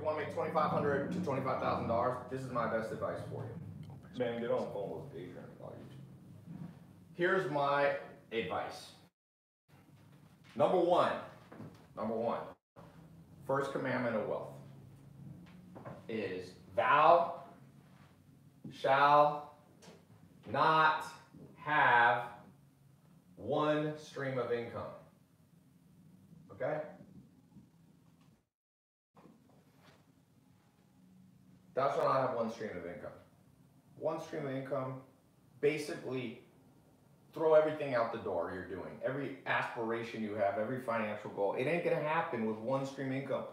you want to make twenty-five hundred to twenty-five thousand dollars, this is my best advice for you. Man, get on the phone with Adrian. Here's my advice. Number one, number one, first commandment of wealth is thou shall not have one stream of income. Okay? Thou shalt I have one stream of income. One stream of income, basically, throw everything out the door you're doing. Every aspiration you have, every financial goal. It ain't gonna happen with one stream income.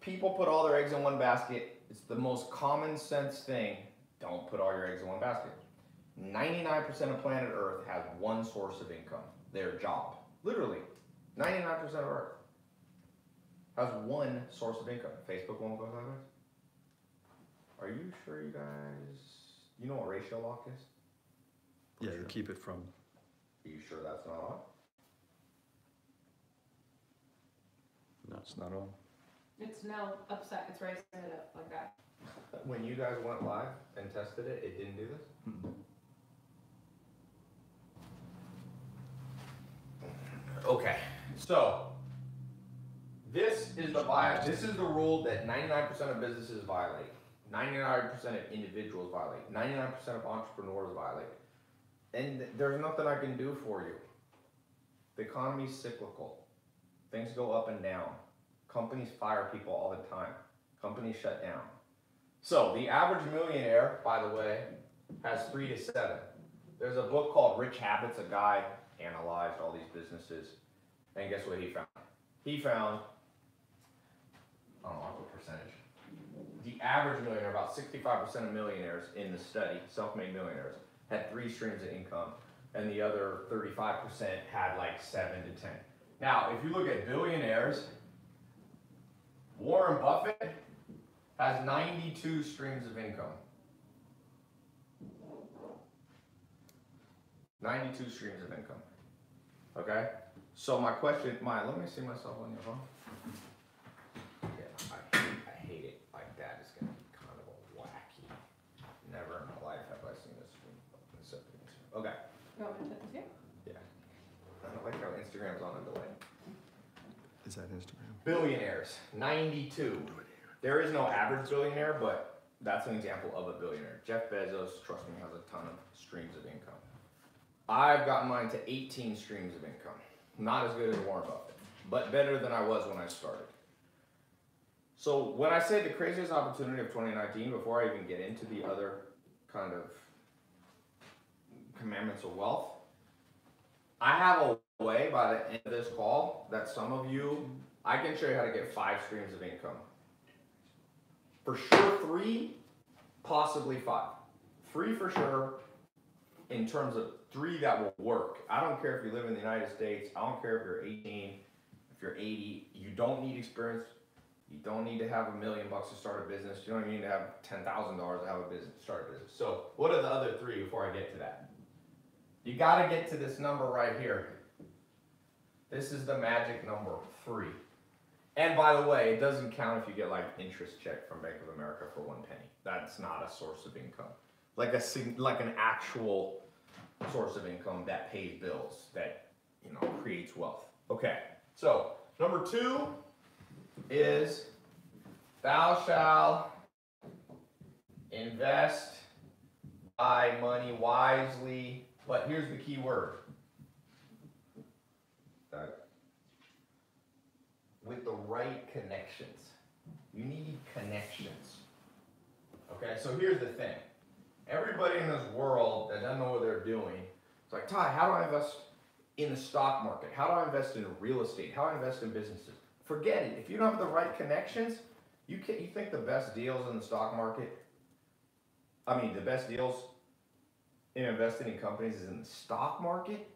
People put all their eggs in one basket. It's the most common sense thing. Don't put all your eggs in one basket. 99% of planet Earth has one source of income, their job. Literally, 99% of Earth has one source of income. Facebook won't go sideways. Are you sure you guys, you know what ratio lock is? Yeah, you keep it from. Are you sure that's not on? No, it's not on. It's now upside, it's raising it up like that. When you guys went live and tested it, it didn't do this? Mm-mm. Okay, so this is the vi- this is the rule that 99% of businesses violate, 99% of individuals violate, 99% of entrepreneurs violate. And th- there's nothing I can do for you. The economy's cyclical. Things go up and down. Companies fire people all the time. Companies shut down. So the average millionaire, by the way, has three to seven. There's a book called Rich Habits. A guy analyzed all these businesses, and guess what he found? He found, I don't know what percentage. The average millionaire, about 65% of millionaires in the study, self-made millionaires, had three streams of income, and the other 35% had like seven to 10. Now, if you look at billionaires, Warren Buffett has 92 streams of income. 92 streams of income. Okay? So my question, Maya, let me see myself on your phone. Yeah, I hate, I hate it like that. It's gonna be kind of a wacky. Never in my life have I seen this screen open except in Instagram. Okay. You want me to put this here? I don't like how Instagram's on a delay. Is that Instagram? Billionaires, 92. There is no average billionaire, but that's an example of a billionaire. Jeff Bezos, trust me, has a ton of streams of income. I've gotten mine to 18 streams of income. Not as good as Warren Buffett, but better than I was when I started. So when I say the craziest opportunity of 2019, before I even get into the other kind of commandments of wealth, I have a way by the end of this call that some of you, I can show you how to get five streams of income. For sure, three, possibly five. Three for sure, in terms of three that will work. I don't care if you live in the United States, I don't care if you're 18, if you're 80, you don't need experience. You don't need to have a million bucks to start a business. You don't need to have ten thousand dollars to have a business, start a business. So, what are the other three before I get to that? You got to get to this number right here. This is the magic number three. And by the way, it doesn't count if you get like interest check from Bank of America for one penny. That's not a source of income. Like a like an actual source of income that pays bills, that you know creates wealth. Okay, so number two is thou shalt invest thy money wisely. But here's the key word. That with the right connections. You need connections. Okay, so here's the thing. Everybody in this world that doesn't know what they're doing, it's like, Tai, how do I invest in the stock market? How do I invest in real estate? How do I invest in businesses? Forget it. If you don't have the right connections, you can you think the best deals in the stock market, I mean the best deals in investing in companies is in the stock market?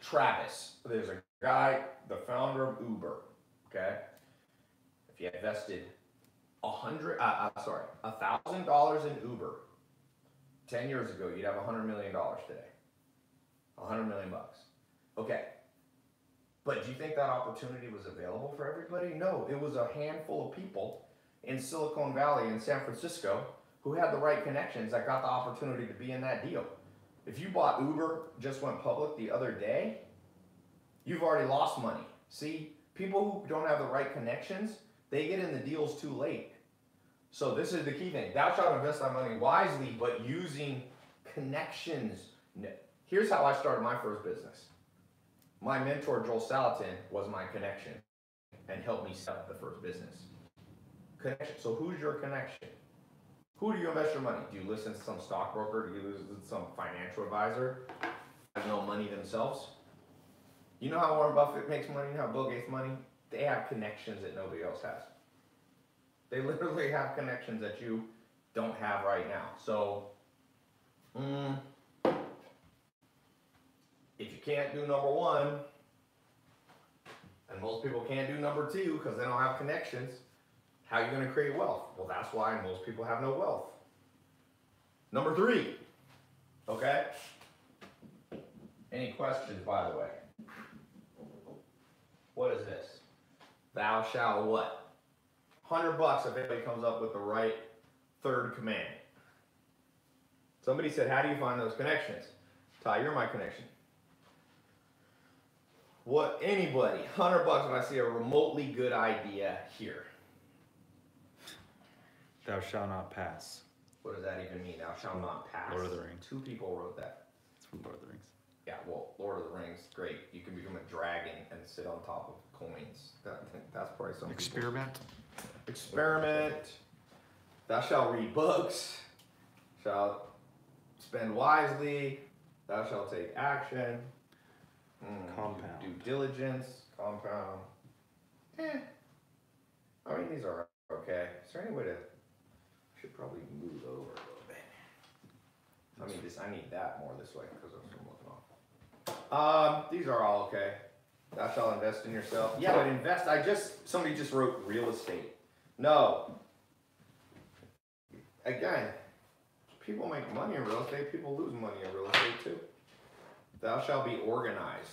Travis, there's a guy, the founder of Uber, okay? If you invested a hundred, uh, uh, sorry, a thousand dollars in Uber ten years ago, you'd have a hundred million dollars today. A hundred million bucks. Okay. But do you think that opportunity was available for everybody? No, it was a handful of people in Silicon Valley in San Francisco who had the right connections that got the opportunity to be in that deal. If you bought Uber, just went public the other day, you've already lost money. See, people who don't have the right connections, they get in the deals too late. So this is the key thing. Thou shalt invest thy money wisely, but using connections. Here's how I started my first business. My mentor, Joel Salatin, was my connection and helped me set up the first business. Connection. So who's your connection? Who do you invest your money? Do you listen to some stockbroker? Do you listen to some financial advisor? Have no money themselves? You know how Warren Buffett makes money? You know how Bill Gates money? They have connections that nobody else has. They literally have connections that you don't have right now. So, mm, if you can't do number one, and most people can't do number two because they don't have connections, how are you going to create wealth? Well, that's why most people have no wealth. Number three, okay? Any questions, by the way? What is this? Thou shalt what? 100 bucks if anybody comes up with the right third command. Somebody said, How do you find those connections? Tai, you're my connection. What anybody, 100 bucks if I see a remotely good idea here. Thou shalt not pass. What does that even mean? Thou shalt not pass. Lord of the Rings. Two people wrote that. It's from Lord of the Rings. Yeah, well, Lord of the Rings, great. You can become a dragon and sit on top of coins. That, that's probably some people- Experiment. Experiment. Thou shalt read books. Shalt spend wisely. Thou shalt take action. Mm, Compound. Due diligence. Compound. Eh. I mean, these are okay. Is there any way to? Should probably move over a little bit. I mean, this I need that more this way because off. Um, these are all okay. Thou shalt invest in yourself. Yeah, but invest. I just somebody just wrote real estate. No. Again, people make money in real estate. People lose money in real estate too. Thou shalt be organized.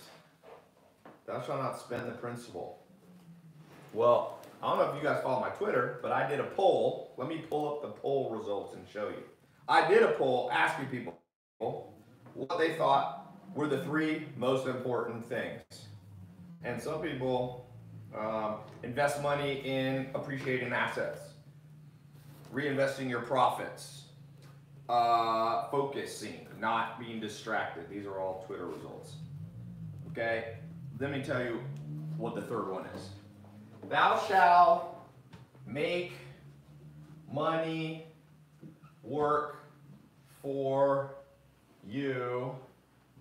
Thou shalt not spend the principal. Well, I don't know if you guys follow my Twitter, but I did a poll. Let me pull up the poll results and show you. I did a poll asking people what they thought were the three most important things. And some people um, invest money in appreciating assets, reinvesting your profits, uh, focusing, not being distracted. These are all Twitter results. Okay, let me tell you what the third one is. Thou shalt make money work for you,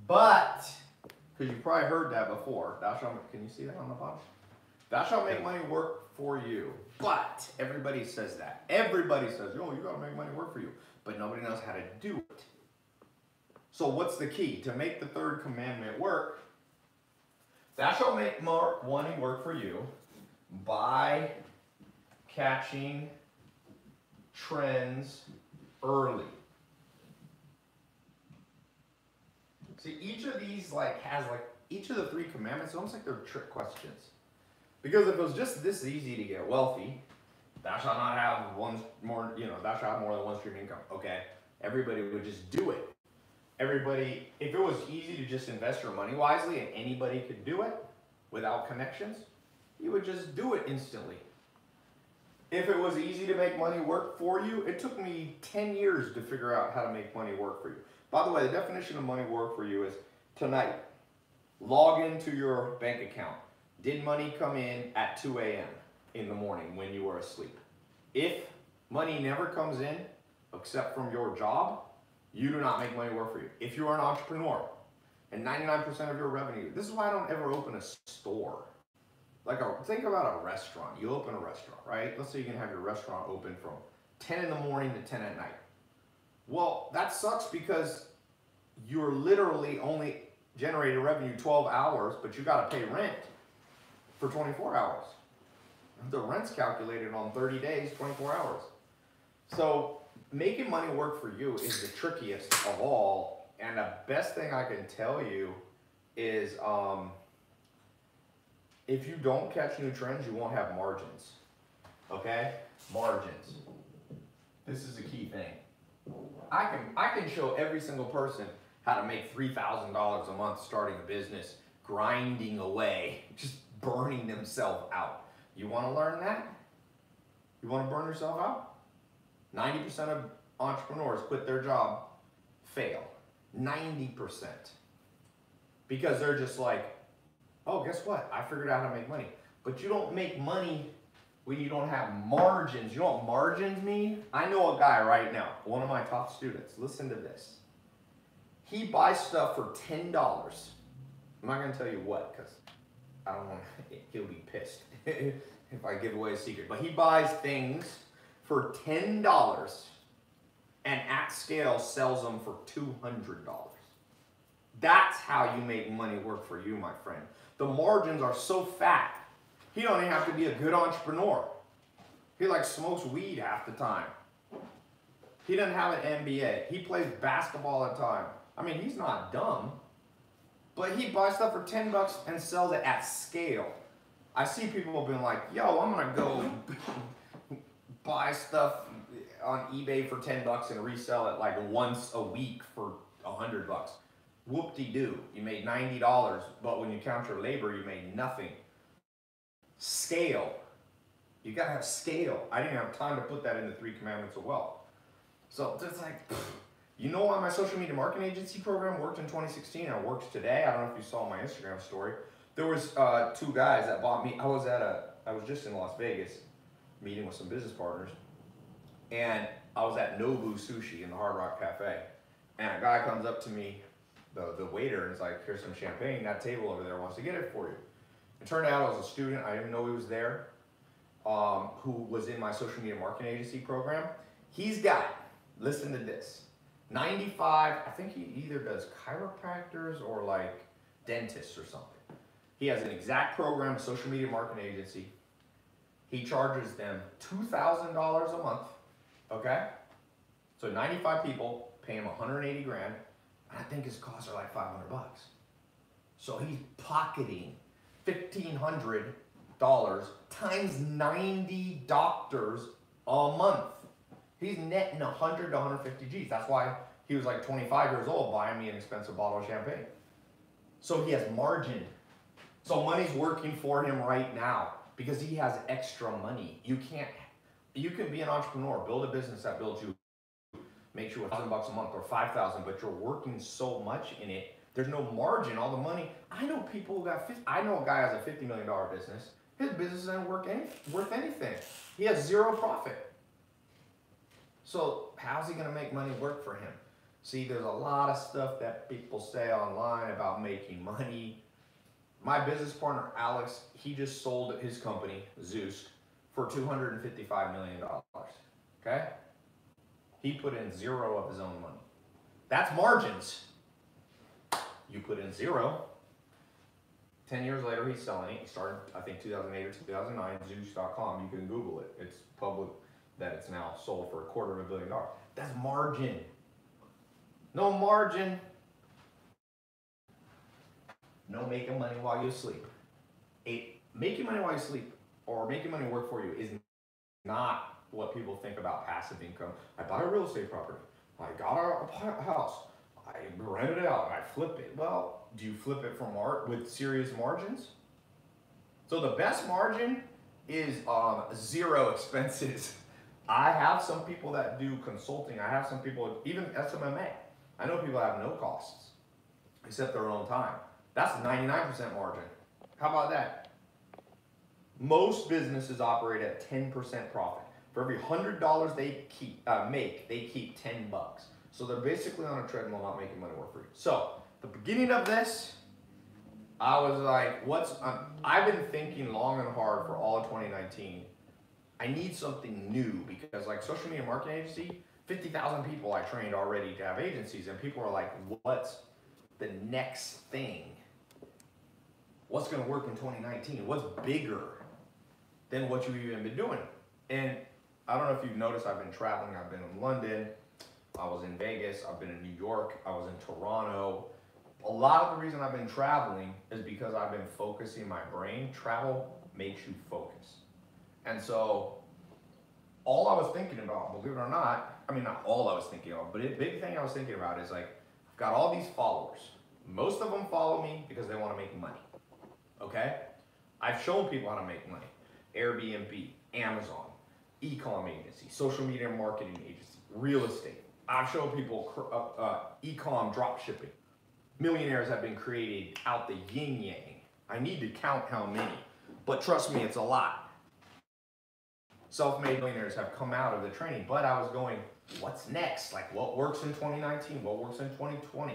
but because you probably heard that before. Thou shalt. Can you see that on the bottom? Thou shalt make money work for you, but everybody says that. Everybody says, "Yo, you gotta make money work for you," but nobody knows how to do it. So what's the key to make the third commandment work? Thou shalt make more money work for you by catching trends early. See, each of these like has like each of the three commandments, almost like they're trick questions. Because if it was just this easy to get wealthy, thou shalt not have one more, you know, thou shalt have more than one stream income. Okay, everybody would just do it. Everybody, if it was easy to just invest your money wisely and anybody could do it without connections, you would just do it instantly. If it was easy to make money work for you, it took me 10 years to figure out how to make money work for you. By the way, the definition of money work for you is tonight, log into your bank account. Did money come in at 2 a.m. in the morning when you were asleep? If money never comes in except from your job, you do not make money work for you. If you are an entrepreneur and 99% of your revenue, this is why I don't ever open a store. Like a, think about a restaurant. You open a restaurant, right? Let's say you can have your restaurant open from 10 in the morning to 10 at night. Well, that sucks because you're literally only generating revenue 12 hours, but you got to pay rent for 24 hours. The rent's calculated on 30 days, 24 hours. So making money work for you is the trickiest of all. And the best thing I can tell you is um, if you don't catch new trends, you won't have margins. Okay? Margins. This is a key thing. I can I can show every single person how to make three thousand dollars a month starting a business, grinding away, just burning themselves out. You want to learn that? You want to burn yourself out? Ninety percent of entrepreneurs quit their job, fail. Ninety percent, because they're just like, oh, guess what? I figured out how to make money. But you don't make money when you don't have margins. You know what margins mean? I know a guy right now, one of my top students. Listen to this. He buys stuff for ten dollars. I'm not gonna tell you what, because I don't want. He'll be pissed if I give away a secret. But he buys things for ten dollars, and at scale sells them for two hundred dollars. That's how you make money work for you, my friend. The margins are so fat. He don't even have to be a good entrepreneur. He like smokes weed half the time. He doesn't have an MBA. He plays basketball all the time. I mean, he's not dumb, but he buys stuff for 10 bucks and sells it at scale. I see people being like, yo, I'm gonna go buy stuff on eBay for 10 bucks and resell it like once a week for 100 bucks. Whoop-de-doo, you made $90, but when you count your labor, you made nothing. Scale. You gotta have scale. I didn't have time to put that in the three commandments of wealth. So it's like, you know why my social media marketing agency program worked in 2016 and works today? I don't know if you saw my Instagram story. There was uh, two guys that bought me. I was at a, I was just in Las Vegas, meeting with some business partners, and I was at Nobu Sushi in the Hard Rock Cafe, and a guy comes up to me, the the waiter, and is like, "Here's some champagne. That table over there wants to get it for you." It turned out I was a student. I didn't know he was there. Um, who was in my social media marketing agency program? He's got. Listen to this. 95. I think he either does chiropractors or like dentists or something. He has an exact program, social media marketing agency. He charges them $2,000 a month, okay? So 95 people pay him 180 grand, and I think his costs are like 500 bucks. So he's pocketing $1,500 times 90 doctors a month. He's netting 100 to 150 G's. That's why he was like 25 years old buying me an expensive bottle of champagne. So he has margin. So money's working for him right now because he has extra money. You can't, you can be an entrepreneur, build a business that builds you, makes you a thousand bucks a month or five thousand, but you're working so much in it. There's no margin. All the money. I know people who got. 50, I know a guy has a fifty million dollar business. His business isn't work any, worth anything. He has zero profit. So how's he gonna make money work for him? See, there's a lot of stuff that people say online about making money. My business partner Alex, he just sold his company Zoosk for two hundred and fifty-five million dollars. Okay, he put in zero of his own money. That's margins. You put in zero. Ten years later, he's selling it. He started, I think, 2008 or 2009. Zoosk.com. You can Google it. It's public that it's now sold for a quarter of a billion dollars. That's margin. No margin. No making money while you sleep. A, making money while you sleep or making money work for you is not what people think about passive income. I buy a real estate property. I got a, a house. I rent it out. I flip it. Well, do you flip it from art with serious margins? So the best margin is um, zero expenses. I have some people that do consulting. I have some people, even SMMA. I know people have no costs except their own time. That's 99% margin. How about that? Most businesses operate at 10% profit. For every $100 they keep, uh, make, they keep 10 bucks. So they're basically on a treadmill not making money work for you. So, the beginning of this, I was like, what's, I've been thinking long and hard for all of 2019. I need something new because like social media marketing agency, 50,000 people I trained already to have agencies and people are like, what's the next thing? What's gonna work in 2019? What's bigger than what you've even been doing? And I don't know if you've noticed, I've been traveling. I've been in London, I was in Vegas, I've been in New York, I was in Toronto. A lot of the reason I've been traveling is because I've been focusing my brain. Travel makes you focus. And so all I was thinking about, believe it or not, I mean, not all I was thinking of, but a big thing I was thinking about is like, I've got all these followers. Most of them follow me because they want to make money. Okay? I've shown people how to make money. Airbnb, Amazon, e-com agency, social media marketing agency, real estate. I've shown people uh, uh, e-com drop shipping. Millionaires have been created out the yin yang. I need to count how many, but trust me, it's a lot. Self-made millionaires have come out of the training, but I was going, what's next? Like, what works in 2019? What works in 2020?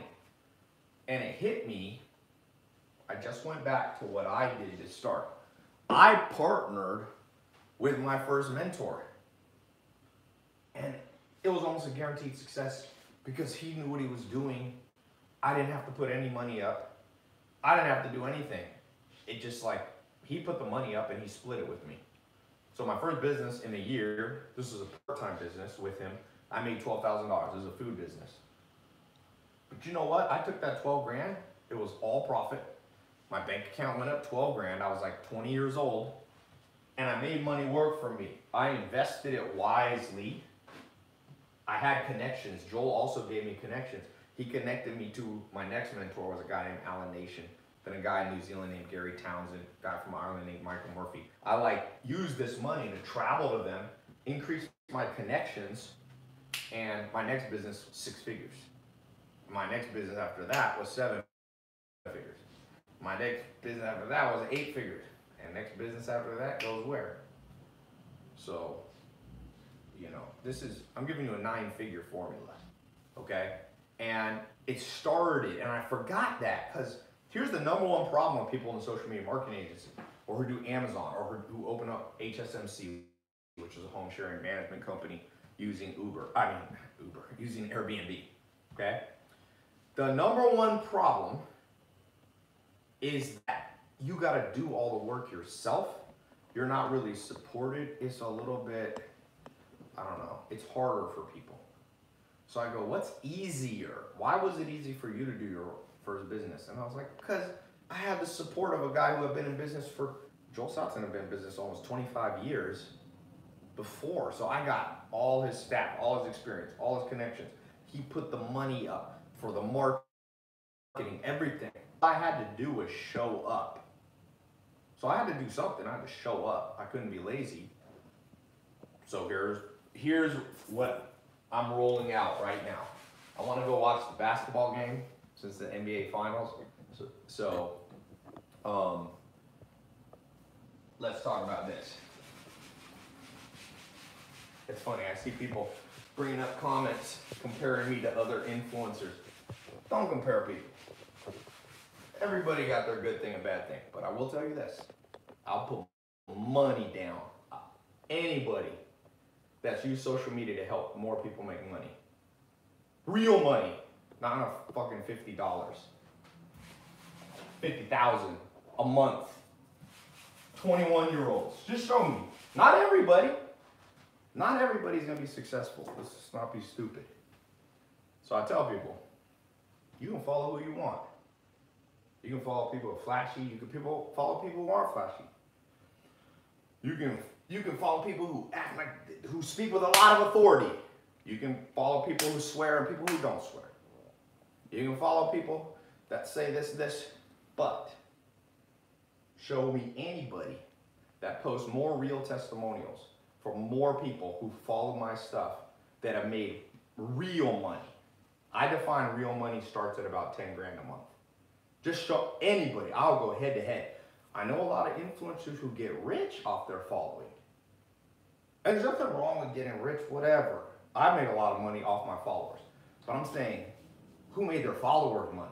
And it hit me. I just went back to what I did to start. I partnered with my first mentor. And it was almost a guaranteed success because he knew what he was doing. I didn't have to put any money up. I didn't have to do anything. It just like he put the money up and he split it with me. So my first business in a year, this was a part-time business with him. I made twelve thousand dollars. It was a food business. But you know what? I took that twelve grand. It was all profit. My bank account went up twelve grand. I was like twenty years old, and I made money work for me. I invested it wisely. I had connections. Joel also gave me connections. He connected me to my next mentor was a guy named Alan Nation, then a guy in New Zealand named Gary Townsend, a guy from Ireland named Michael Murphy. I like used this money to travel to them, increase my connections, and my next business six figures. My next business after that was seven figures. My next business after that was eight figures. And next business after that goes where? So, you know, this is, I'm giving you a nine figure formula. Okay? And it started, and I forgot that because here's the number one problem with people in the social media marketing agency or who do Amazon or who open up HSMC, which is a home sharing management company using Uber. I mean, Uber, using Airbnb. Okay? The number one problem is that you got to do all the work yourself. You're not really supported. It's a little bit, I don't know, it's harder for people. So I go, what's easier? Why was it easy for you to do your first business? And I was like, because I had the support of a guy who had been in business for, Joel Salatin had been in business almost 25 years before. So I got all his staff, all his experience, all his connections. He put the money up for the marketing, everything. All I had to do was show up. So I had to do something. I had to show up. I couldn't be lazy. So here's here's what I'm rolling out right now. I want to go watch the basketball game since the NBA Finals. So, so um, let's talk about this. It's funny. I see people bringing up comments comparing me to other influencers. Don't compare people. Everybody got their good thing and bad thing, but I will tell you this: I'll put money down. Anybody that's used social media to help more people make money, real money, not a fucking fifty dollars, fifty thousand a month. Twenty-one year olds, just show me. Not everybody. Not everybody's gonna be successful. Let's not be stupid. So I tell people, you can follow who you want. You can follow people who are flashy. You can people follow people who aren't flashy. You can you can follow people who act like who speak with a lot of authority. You can follow people who swear and people who don't swear. You can follow people that say this this, but show me anybody that posts more real testimonials from more people who follow my stuff that have made real money. I define real money starts at about 10 grand a month. Just show anybody. I'll go head to head. I know a lot of influencers who get rich off their following. And there's nothing wrong with getting rich, whatever. I made a lot of money off my followers. But I'm saying, who made their followers money?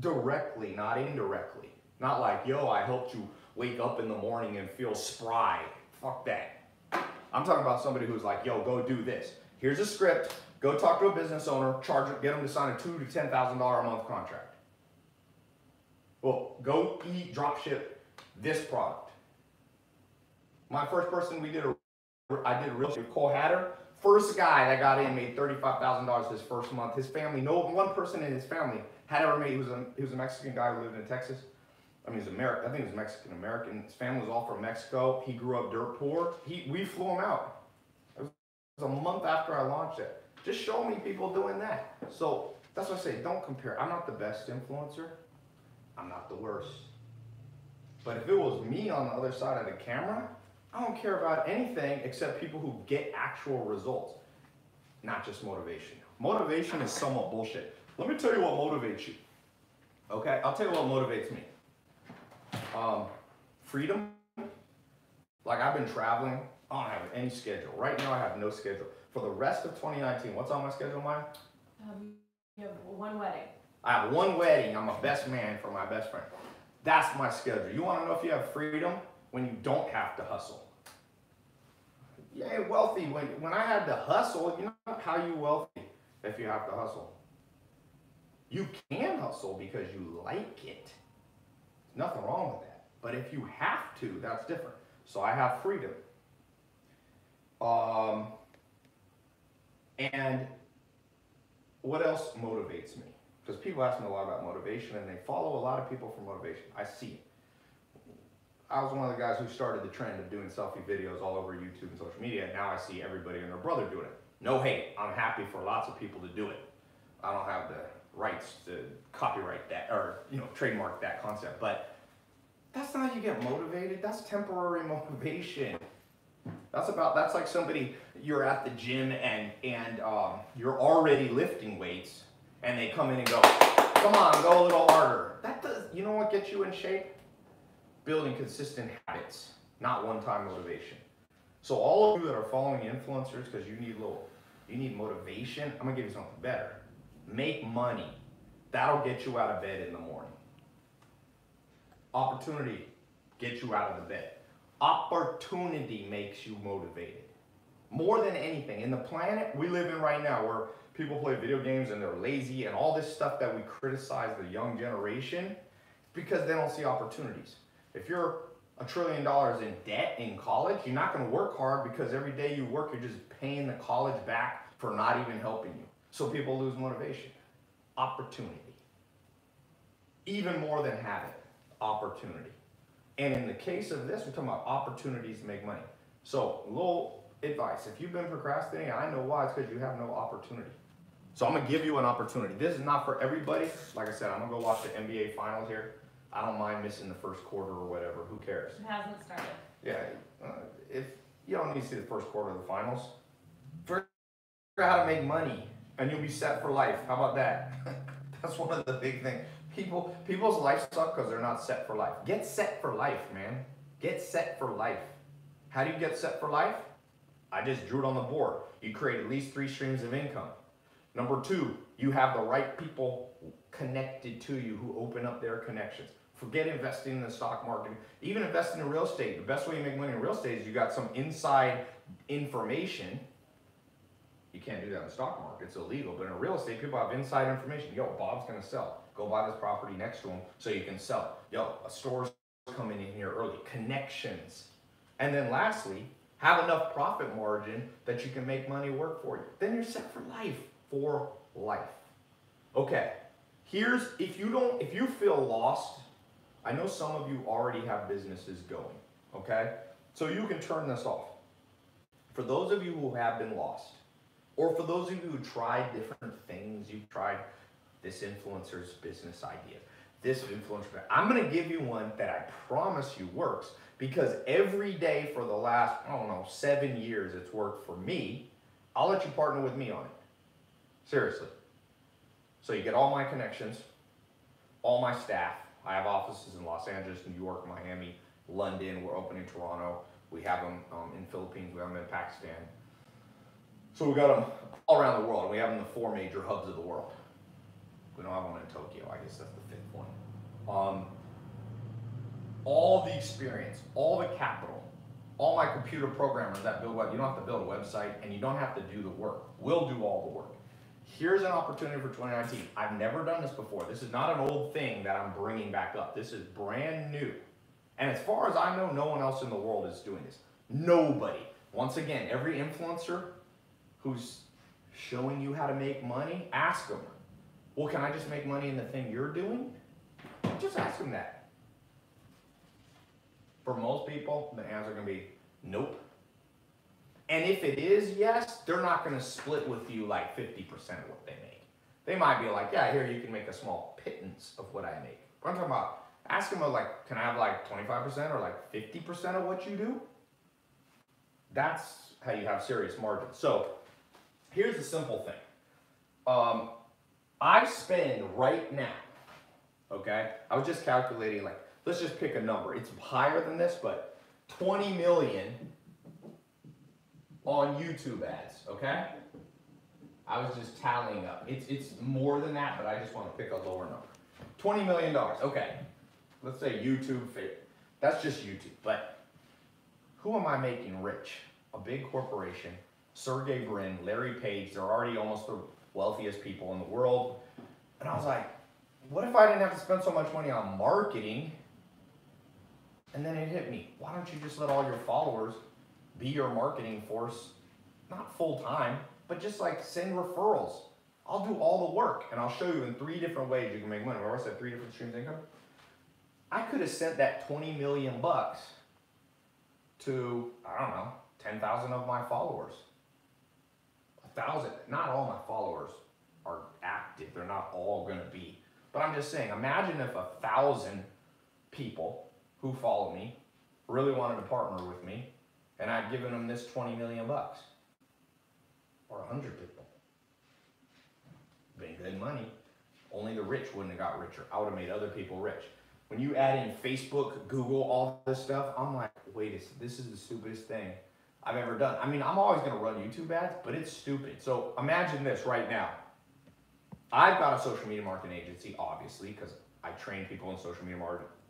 Directly, not indirectly. Not like, yo, I helped you wake up in the morning and feel spry. Fuck that. I'm talking about somebody who's like, yo, go do this. Here's a script. Go talk to a business owner, charge it, get them to sign a two to ten thousand dollar a month contract. Well, go eat, drop ship this product. My first person we did a, I did a real estate, Cole Hatter. First guy that got in made thirty-five thousand dollars his first month. His family, no one person in his family had ever made. He was a he was a Mexican guy who lived in Texas. I mean, he's American. I think he's Mexican American. His family was all from Mexico. He grew up dirt poor. He, we flew him out. It was, it was a month after I launched it. Just show me people doing that. So that's what I say. Don't compare. I'm not the best influencer. I'm not the worst. But if it was me on the other side of the camera, I don't care about anything except people who get actual results, not just motivation. Motivation is somewhat bullshit. Let me tell you what motivates you. Okay, I'll tell you what motivates me. Um, freedom. Like I've been traveling. I don't have any schedule. Right now, I have no schedule. For the rest of 2019, what's on my schedule, Maya? Um, you have one wedding. I have one wedding. I'm a best man for my best friend. That's my schedule. You want to know if you have freedom when you don't have to hustle? Yeah, wealthy. When, when I had to hustle, you know how you wealthy if you have to hustle. You can hustle because you like it. There's nothing wrong with that. But if you have to, that's different. So I have freedom. Um, and what else motivates me? Because people ask me a lot about motivation and they follow a lot of people for motivation. I see it. I was one of the guys who started the trend of doing selfie videos all over YouTube and social media. And now I see everybody and their brother doing it. No hate. I'm happy for lots of people to do it. I don't have the rights to copyright that or you know trademark that concept, but that's not how you get motivated. That's temporary motivation. That's about that's like somebody you're at the gym and and um, you're already lifting weights and they come in and go, come on, go a little harder. That does you know what gets you in shape? Building consistent habits, not one-time motivation. So all of you that are following influencers because you need little you need motivation, I'm gonna give you something better. Make money. That'll get you out of bed in the morning. Opportunity gets you out of the bed. Opportunity makes you motivated. More than anything, in the planet we live in right now, where people play video games and they're lazy and all this stuff that we criticize the young generation, because they don't see opportunities. If you're a trillion dollars in debt in college, you're not going to work hard because every day you work, you're just paying the college back for not even helping you. So people lose motivation. Opportunity. Even more than habit, opportunity. And in the case of this, we're talking about opportunities to make money. So, little advice. If you've been procrastinating, I know why. It's because you have no opportunity. So I'm gonna give you an opportunity. This is not for everybody. Like I said, I'm gonna go watch the NBA finals here. I don't mind missing the first quarter or whatever. Who cares? It hasn't started. Yeah, uh, if you don't need to see the first quarter of the finals, figure out how to make money, and you'll be set for life. How about that? That's one of the big things. People, people's lives suck because they're not set for life. Get set for life, man. Get set for life. How do you get set for life? I just drew it on the board. You create at least three streams of income. Number two, you have the right people connected to you who open up their connections. Forget investing in the stock market. Even investing in real estate. The best way you make money in real estate is you got some inside information. You can't do that in the stock market, it's illegal. But in real estate, people have inside information. Yo, Bob's gonna sell. Go buy this property next to him so you can sell. Yo, a store's coming in here early. Connections. And then lastly, have enough profit margin that you can make money work for you. Then you're set for life. For life. Okay. Here's if you don't if you feel lost, I know some of you already have businesses going. Okay? So you can turn this off. For those of you who have been lost, or for those of you who tried different things, you've tried this influencer's business idea, this influencer, I'm gonna give you one that I promise you works because every day for the last, I don't know, seven years it's worked for me. I'll let you partner with me on it. Seriously. So you get all my connections, all my staff. I have offices in Los Angeles, New York, Miami, London. We're opening Toronto. We have them um, in Philippines. We have them in Pakistan. So we got them all around the world. We have them in the four major hubs of the world. We don't have one in Tokyo. I guess that's the fifth one. Um, all the experience, all the capital, all my computer programmers that build web. You don't have to build a website, and you don't have to do the work. We'll do all the work. Here's an opportunity for 2019. I've never done this before. This is not an old thing that I'm bringing back up. This is brand new. And as far as I know, no one else in the world is doing this. Nobody. Once again, every influencer who's showing you how to make money, ask them, well, can I just make money in the thing you're doing? Just ask them that. For most people, the answer is gonna be nope. And if it is yes, they're not gonna split with you like 50% of what they make. They might be like, yeah, here you can make a small pittance of what I make. But I'm talking about ask them like, can I have like 25% or like 50% of what you do? That's how you have serious margins. So here's the simple thing. Um, I spend right now, okay? I was just calculating like, let's just pick a number. It's higher than this, but 20 million on YouTube ads, okay? I was just tallying up. It's it's more than that, but I just want to pick a lower number. Twenty million dollars. Okay, let's say YouTube. That's just YouTube. But who am I making rich? A big corporation. Sergey Brin, Larry Page. They're already almost the wealthiest people in the world. And I was like, what if I didn't have to spend so much money on marketing? And then it hit me. Why don't you just let all your followers be your marketing force, not full time, but just like send referrals. I'll do all the work and I'll show you in three different ways you can make money. Remember I said three different streams of income? I could have sent that 20 million bucks to, I don't know, 10,000 of my followers. A thousand, not all my followers are active. They're not all gonna be. But I'm just saying, imagine if a thousand people who follow me really wanted to partner with me and I'd given them this 20 million bucks or 100 people. Been good money. Only the rich wouldn't have got richer. I would have made other people rich. When you add in Facebook, Google, all this stuff, I'm like, wait this is the stupidest thing I've ever done. I mean, I'm always gonna run YouTube ads, but it's stupid. So imagine this right now. I've got a social media marketing agency, obviously, because I train people in social media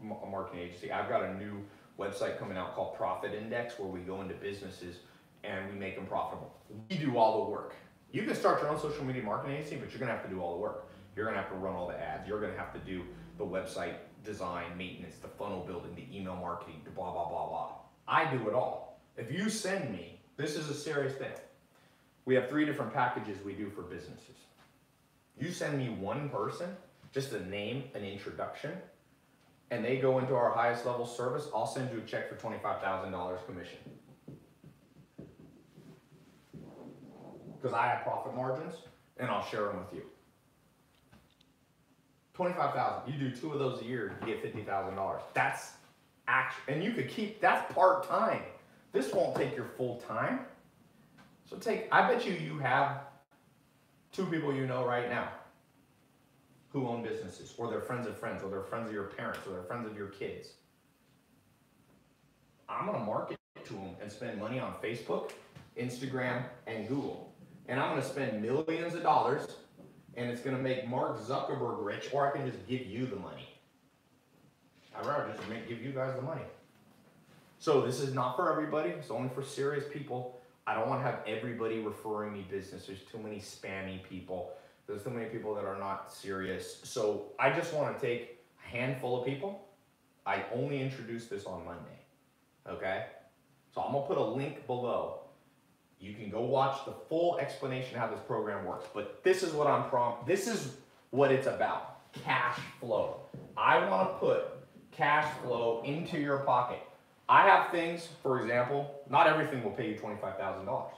marketing agency. I've got a new website coming out called Profit Index where we go into businesses and we make them profitable. We do all the work. You can start your own social media marketing agency, but you're gonna have to do all the work. You're gonna have to run all the ads. You're gonna have to do the website design, maintenance, the funnel building, the email marketing, the blah, blah, blah, blah. I do it all. If you send me, this is a serious thing. We have three different packages we do for businesses. You send me one person, just a name, an introduction, and they go into our highest level service, I'll send you a check for $25,000 commission. Because I have profit margins and I'll share them with you. 25,000. You do two of those a year, you get $50,000. That's action. And you could keep, that's part time. This won't take your full time. So take, I bet you you have two people you know right now who own businesses, or they're friends of friends, or they're friends of your parents, or they're friends of your kids. I'm gonna market to them and spend money on Facebook, Instagram, and Google. And I'm gonna spend millions of dollars, and it's gonna make Mark Zuckerberg rich, or I can just give you the money. I'd rather just make, give you guys the money. So this is not for everybody, it's only for serious people. I don't wanna have everybody referring me business. There's too many spammy people. There's so many people that are not serious. So I just want to take a handful of people. I only introduced this on Monday. Okay? So I'm gonna put a link below. You can go watch the full explanation how this program works. But this is what I'm prom this is what it's about. Cash flow. I want to put cash flow into your pocket. I have things, for example, not everything will pay you $25,000.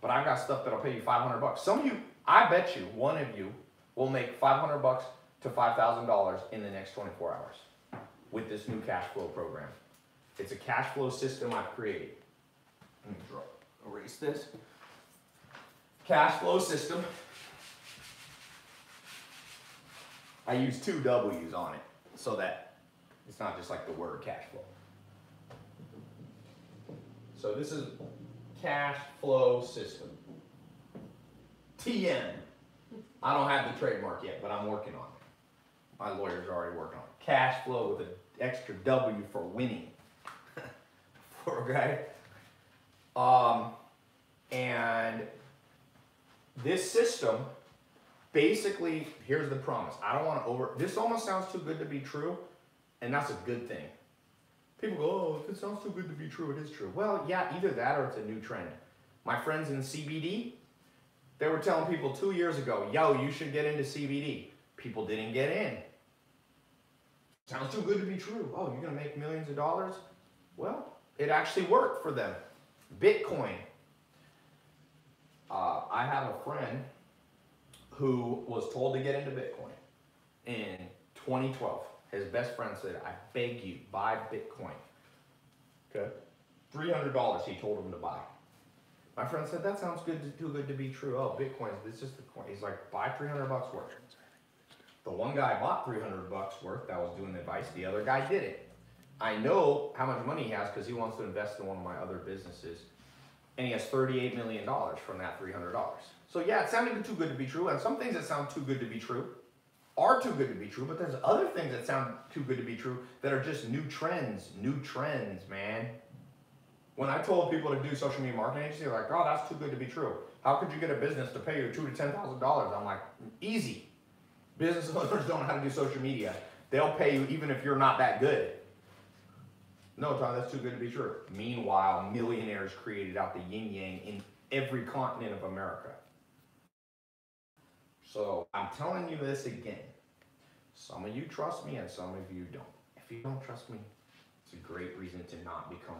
But I've got stuff that'll pay you 500 bucks. Some of you I bet you one of you will make 500 bucks to $5,000 in the next 24 hours with this new cash flow program. It's a cash flow system I've created. Let me draw, erase this. Cash flow system. I use two W's on it so that it's not just like the word cash flow. So this is cash flow system. TM. I don't have the trademark yet, but I'm working on it. My lawyer's already working on it. Cash flow with an extra W for winning. okay? Um, and this system, basically, here's the promise. I don't want to over, this almost sounds too good to be true, and that's a good thing. People go, oh, if it sounds too good to be true, it is true. Well, yeah, either that or it's a new trend. My friends in CBD, they were telling people two years ago, yo, you should get into CBD. People didn't get in. Sounds too good to be true. Oh, you're going to make millions of dollars? Well, it actually worked for them. Bitcoin. Uh, I have a friend who was told to get into Bitcoin in 2012. His best friend said, I beg you, buy Bitcoin. Okay. $300 he told him to buy. My friend said, that sounds good, to, too good to be true. Oh, Bitcoin, this is the coin. He's like, buy 300 bucks worth. The one guy bought 300 bucks worth that was doing the advice. The other guy did it. I know how much money he has because he wants to invest in one of my other businesses. And he has $38 million from that $300. So yeah, it sounded too good to be true. And some things that sound too good to be true are too good to be true. But there's other things that sound too good to be true that are just new trends. New trends, man. When I told people to do social media marketing they're like, oh, that's too good to be true. How could you get a business to pay you two to ten thousand dollars? I'm like, easy. Business owners don't know how to do social media. They'll pay you even if you're not that good. No, Tom, that's too good to be true. Meanwhile, millionaires created out the yin yang in every continent of America. So I'm telling you this again. Some of you trust me and some of you don't. If you don't trust me, it's a great reason to not become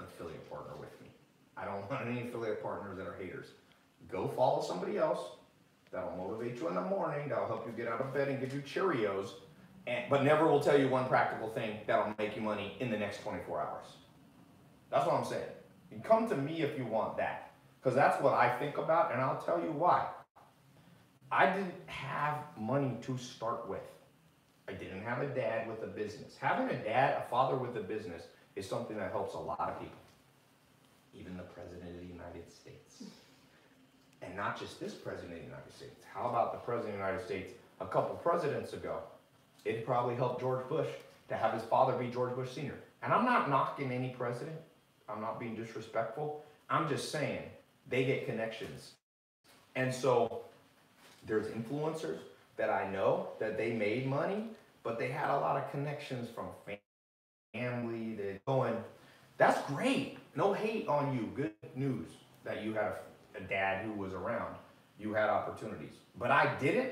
an affiliate partner with me. I don't want any affiliate partners that are haters. Go follow somebody else that'll motivate you in the morning, that'll help you get out of bed and give you Cheerios, and, but never will tell you one practical thing that'll make you money in the next 24 hours. That's what I'm saying. Come to me if you want that, because that's what I think about, and I'll tell you why. I didn't have money to start with. I didn't have a dad with a business. Having a dad, a father with a business, is something that helps a lot of people. Even the President of the United States. And not just this President of the United States. How about the President of the United States a couple presidents ago? It probably helped George Bush to have his father be George Bush Sr. And I'm not knocking any president, I'm not being disrespectful. I'm just saying they get connections. And so there's influencers that I know that they made money, but they had a lot of connections from family. They're going, that's great. No hate on you. Good news that you had a dad who was around. You had opportunities. But I didn't,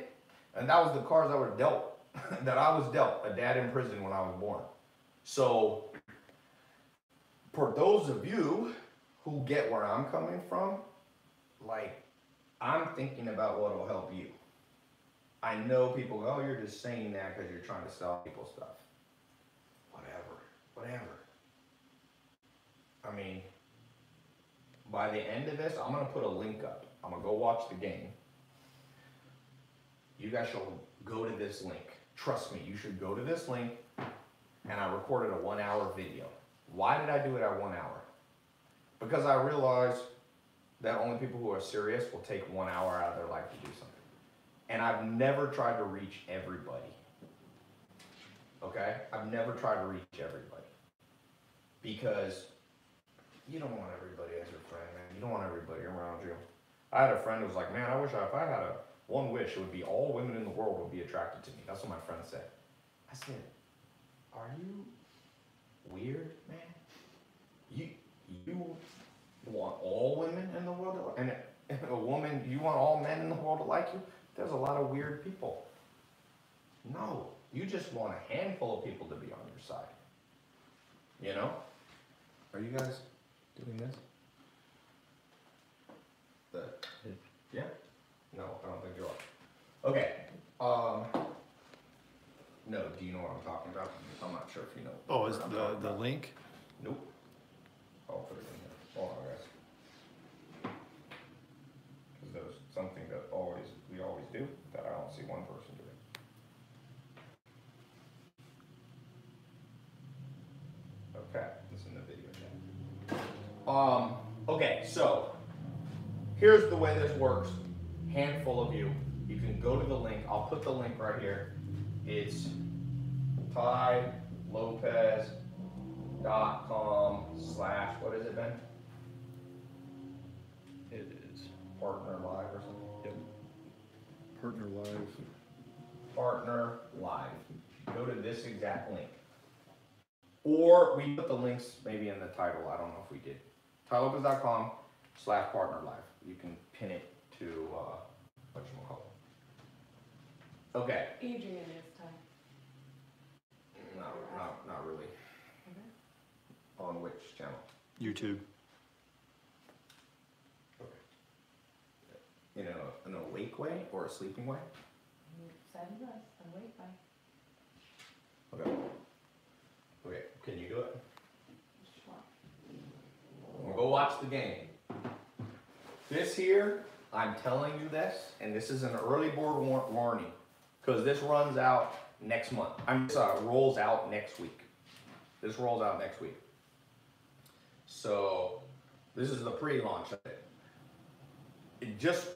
and that was the cards that were dealt, that I was dealt. A dad in prison when I was born. So, for those of you who get where I'm coming from, like, I'm thinking about what will help you. I know people go, oh, you're just saying that because you're trying to sell people stuff. Whatever, whatever. I mean, by the end of this, I'm gonna put a link up. I'm gonna go watch the game. You guys should go to this link. Trust me, you should go to this link. And I recorded a one hour video. Why did I do it at one hour? Because I realized that only people who are serious will take one hour out of their life to do something. And I've never tried to reach everybody. Okay? I've never tried to reach everybody. Because you don't want everybody as your friend, man. You don't want everybody around you. I had a friend who was like, man, I wish I, if I had a one wish, it would be all women in the world would be attracted to me. That's what my friend said. I said, are you weird, man? You you want all women in the world to, and a woman, you want all men in the world to like you? There's a lot of weird people. No, you just want a handful of people to be on your side. You know? Are you guys doing this? The, yeah? No, I don't think you are. Okay, um, no, do you know what I'm talking about? I'm not sure if you know. Oh, is what I'm the, the about. link? Nope. I'll put it in here. Hold on, guys. Cause there's something that always, we always do, that I don't see one person doing. Okay, it's in the video chat. Um, okay, so, here's the way this works. Handful of you, you can go to the link, I'll put the link right here. It's Tai Lopez dot com slash, what is it, Ben? It is. Partner Live or something? Yep. Partner Live. Partner Live. Go to this exact link. Or we put the links maybe in the title, I don't know if we did. TaiLopez.com slash partner live. You can pin it to, uh, whatchamacallit. Okay, Adrian is time. no, not, not really. On which channel? YouTube. Okay. In a, an awake way or a sleeping way? You said it was, I'm waiting by. Okay. Okay, can you do it? Go watch the game. This here, I'm telling you this, and this is an early board war- warning, because this runs out next month. I'm sorry, uh, rolls out next week. This rolls out next week. So, this is the pre-launch of it. It just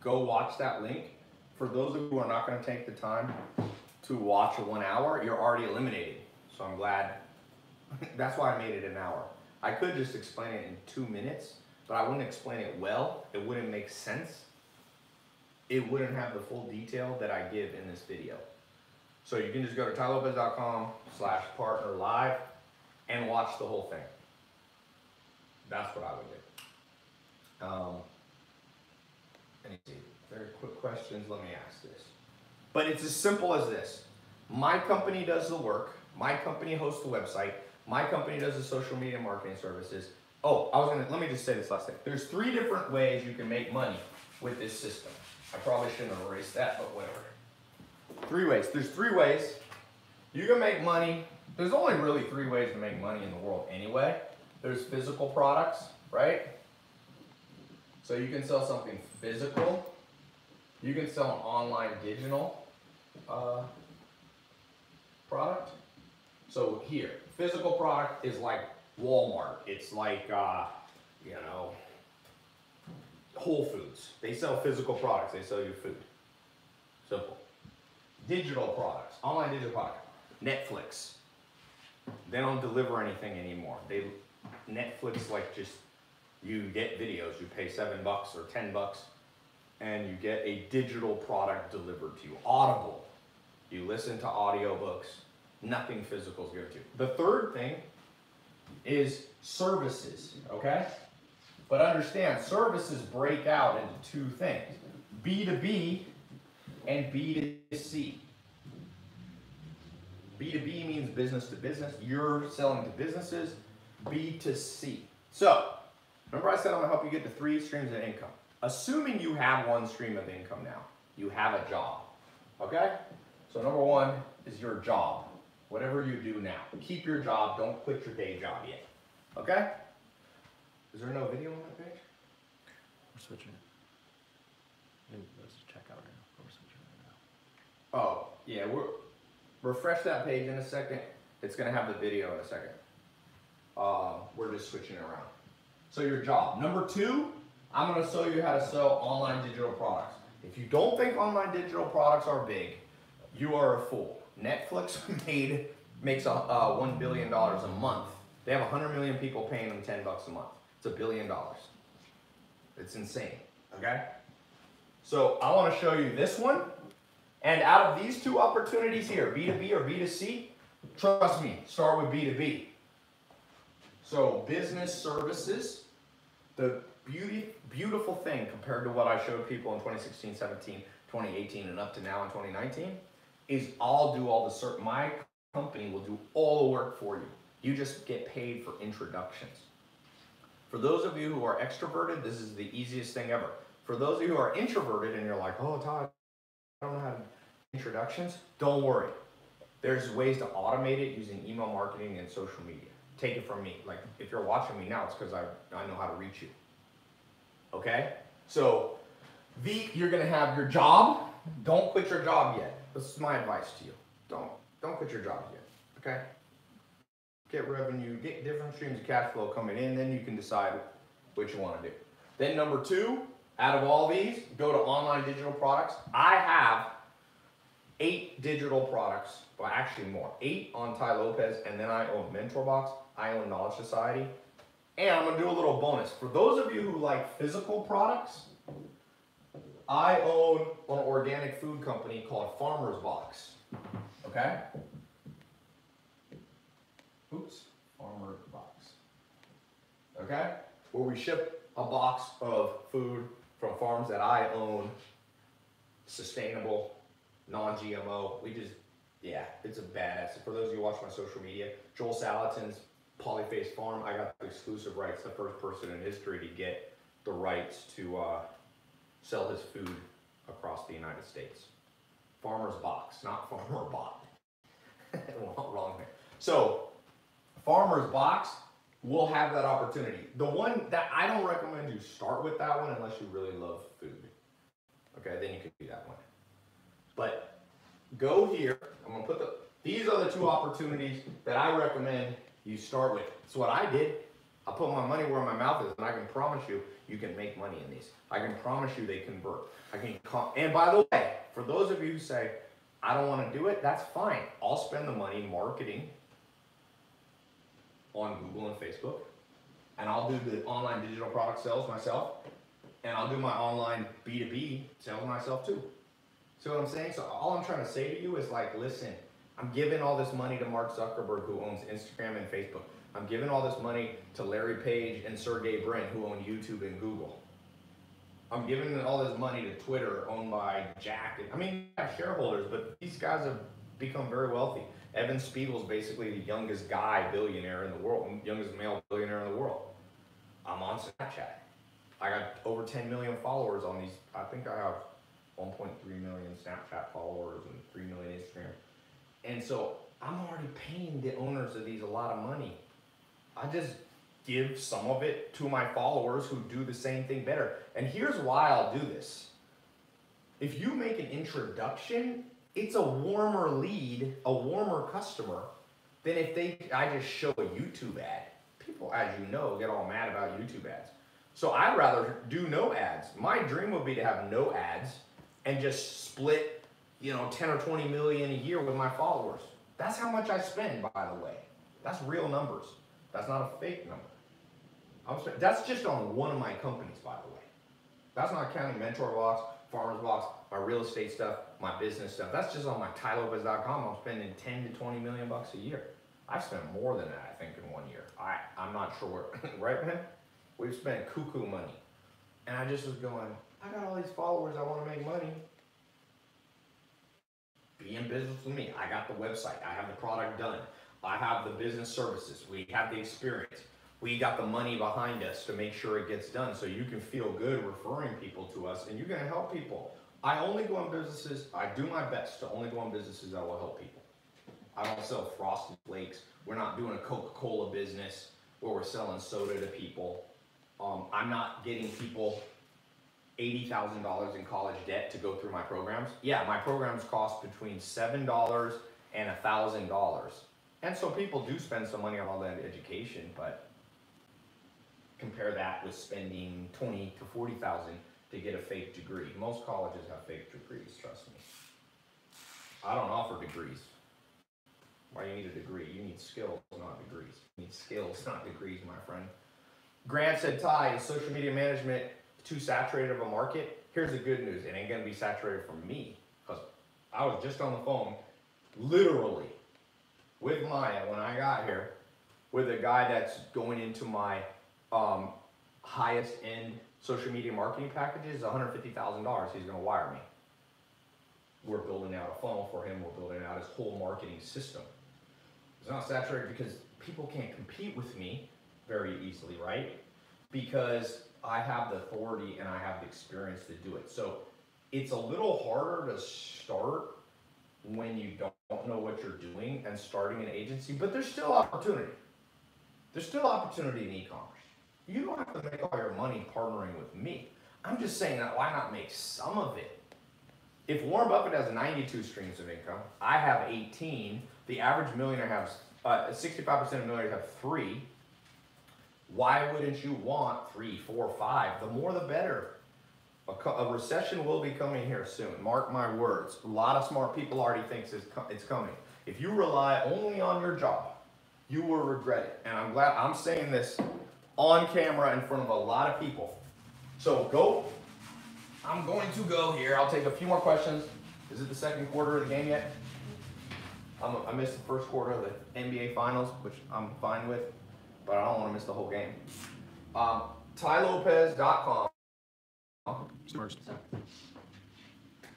go watch that link. For those of you who are not going to take the time to watch one hour, you're already eliminated. So I'm glad. That's why I made it an hour. I could just explain it in two minutes, but I wouldn't explain it well. It wouldn't make sense. It wouldn't have the full detail that I give in this video. So you can just go to tailopez.com slash partner live and watch the whole thing. That's what I would do. Um, let me see. Very quick questions. Let me ask this. But it's as simple as this. My company does the work. My company hosts the website. My company does the social media marketing services. Oh, I was gonna, let me just say this last thing. There's three different ways you can make money with this system. I probably shouldn't have erased that, but whatever. Three ways. There's three ways. You can make money. There's only really three ways to make money in the world anyway. There's physical products, right? So you can sell something physical. You can sell an online digital uh, product. So here, physical product is like Walmart. It's like uh, you know Whole Foods. They sell physical products. They sell you food. Simple. Digital products, online digital product. Netflix. They don't deliver anything anymore. They Netflix like just you get videos. You pay seven bucks or ten bucks, and you get a digital product delivered to you. Audible. You listen to audiobooks. Nothing physical is given to. The third thing is services. Okay. But understand, services break out into two things B2B and B2C. B2B means business to business. You're selling to businesses. B2C. So, remember I said I'm gonna help you get to three streams of income. Assuming you have one stream of income now, you have a job. Okay? So, number one is your job. Whatever you do now, keep your job. Don't quit your day job yet. Okay? Is there no video on that page? We're switching it. Let's check out right now. We're switching it right now. Oh, yeah, we're, refresh that page in a second. It's gonna have the video in a second. Uh, we're just switching it around. So your job. Number two, I'm gonna show you how to sell online digital products. If you don't think online digital products are big, you are a fool. Netflix made makes a uh, one billion dollars a month. They have hundred million people paying them ten bucks a month. It's a billion dollars. It's insane. Okay. So I want to show you this one, and out of these two opportunities here, B2B or B2C, trust me, start with B2B. So business services, the beauty, beautiful thing compared to what I showed people in 2016, 17, 2018, and up to now in 2019, is I'll do all the cert. My company will do all the work for you. You just get paid for introductions. For those of you who are extroverted, this is the easiest thing ever. For those of you who are introverted and you're like, oh, Todd, I don't know how to introductions, don't worry. There's ways to automate it using email marketing and social media. Take it from me. Like, if you're watching me now, it's because I, I know how to reach you. Okay? So, V, you're gonna have your job. Don't quit your job yet. This is my advice to you. Don't don't quit your job yet. Okay? Get revenue, get different streams of cash flow coming in, then you can decide what you want to do. Then number two, out of all these, go to online digital products. I have eight digital products, well actually more, eight on Tai Lopez, and then I own MentorBox, I own Knowledge Society, and I'm gonna do a little bonus. For those of you who like physical products, I own an organic food company called Farmer's Box. Okay? Oops, Farmer's Box. Okay? Where we ship a box of food from farms that I own, sustainable, non-GMO. We just, yeah, it's a badass. For those of you who watch my social media, Joel Salatin's Polyface Farm, I got the exclusive rights, the first person in history to get the rights to uh, sell his food across the United States. Farmer's Box, not Farmer Bot. Wrong there. So, Farmer's Box will have that opportunity. The one that I don't recommend you start with that one unless you really love food. Okay, then you can do that one. But go here. I'm gonna put the. These are the two opportunities that I recommend you start with. It's what I did. I put my money where my mouth is, and I can promise you, you can make money in these. I can promise you they convert. I can. And by the way, for those of you who say, I don't want to do it, that's fine. I'll spend the money marketing on Google and Facebook, and I'll do the online digital product sales myself, and I'll do my online B2B sales myself too. See what I'm saying? So all I'm trying to say to you is like, listen, I'm giving all this money to Mark Zuckerberg who owns Instagram and Facebook. I'm giving all this money to Larry Page and Sergey Brin who own YouTube and Google. I'm giving all this money to Twitter owned by Jack. I mean, shareholders, but these guys have become very wealthy. Evan Spiegel's basically the youngest guy billionaire in the world, youngest male billionaire in the world. I'm on Snapchat. I got over 10 million followers on these. I think I have 1.3 million Snapchat followers and 3 million Instagram. And so I'm already paying the owners of these a lot of money. I just give some of it to my followers who do the same thing better. And here's why I'll do this. If you make an introduction, it's a warmer lead, a warmer customer than if they I just show a YouTube ad. People, as you know, get all mad about YouTube ads. So I'd rather do no ads. My dream would be to have no ads and just split, you know, 10 or 20 million a year with my followers. That's how much I spend, by the way. That's real numbers. That's not a fake number. I'm that's just on one of my companies, by the way. That's not counting Mentor Box, Farmers Box, my real estate stuff, my business stuff. That's just on my tailopez.com. I'm spending 10 to 20 million bucks a year. I've spent more than that, I think, in one year. I, I'm not sure, right, man? We've spent cuckoo money. And I just was going, I got all these followers, I want to make money. Be in business with me. I got the website, I have the product done, I have the business services, we have the experience. We got the money behind us to make sure it gets done so you can feel good referring people to us and you're going to help people. I only go on businesses, I do my best to only go on businesses that will help people. I don't sell frosted flakes. We're not doing a Coca Cola business where we're selling soda to people. Um, I'm not getting people $80,000 in college debt to go through my programs. Yeah, my programs cost between $7 and $1,000. And so people do spend some money on all that education, but compare that with spending 20 to 40,000 to get a fake degree. Most colleges have fake degrees, trust me. I don't offer degrees. Why do you need a degree? You need skills, not degrees. You need skills, not degrees, my friend. Grant said, Tai, is social media management too saturated of a market? Here's the good news. It ain't gonna be saturated for me. Because I was just on the phone, literally, with Maya when I got here, with a guy that's going into my um, highest end social media marketing packages, $150,000 he's gonna wire me. We're building out a funnel for him, we're building out his whole marketing system. It's not saturated because people can't compete with me very easily, right? Because I have the authority and I have the experience to do it. So it's a little harder to start when you don't know what you're doing and starting an agency, but there's still opportunity. There's still opportunity in e-commerce. You don't have to make all your money partnering with me. I'm just saying that why not make some of it? If Warren Buffett has 92 streams of income, I have 18. The average millionaire has uh, 65% of millionaires have three. Why wouldn't you want three, four, five? The more the better. A, a, recession will be coming here soon. Mark my words. A lot of smart people already thinks it's, it's coming. If you rely only on your job, you will regret it. And I'm glad I'm saying this on camera in front of a lot of people. So go. I'm going to go here. I'll take a few more questions. Is it the second quarter of the game yet? I'm, i missed the first quarter of the NBA Finals, which I'm fine with, but I don't want to miss the whole game. Um, TaiLopez.com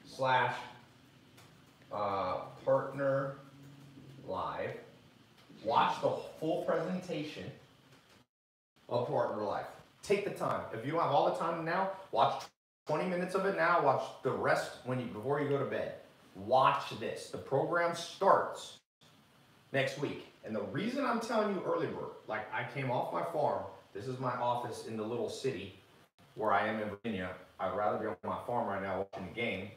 slash uh, partner live Watch the full presentation of Partner live. Take the time. If you have all the time now, watch 20 minutes of it now. Watch the rest when you before you go to bed. Watch this. The program starts next week. And the reason I'm telling you early bird, like I came off my farm. This is my office in the little city where I am in Virginia. I'd rather be on my farm right now watching the game.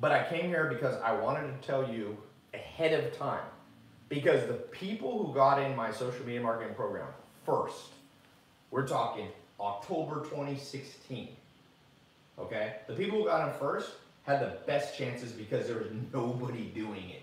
But I came here because I wanted to tell you ahead of time. Because the people who got in my social media marketing program first, we're talking October 2016. Okay? The people who got in first had the best chances because there was nobody doing it.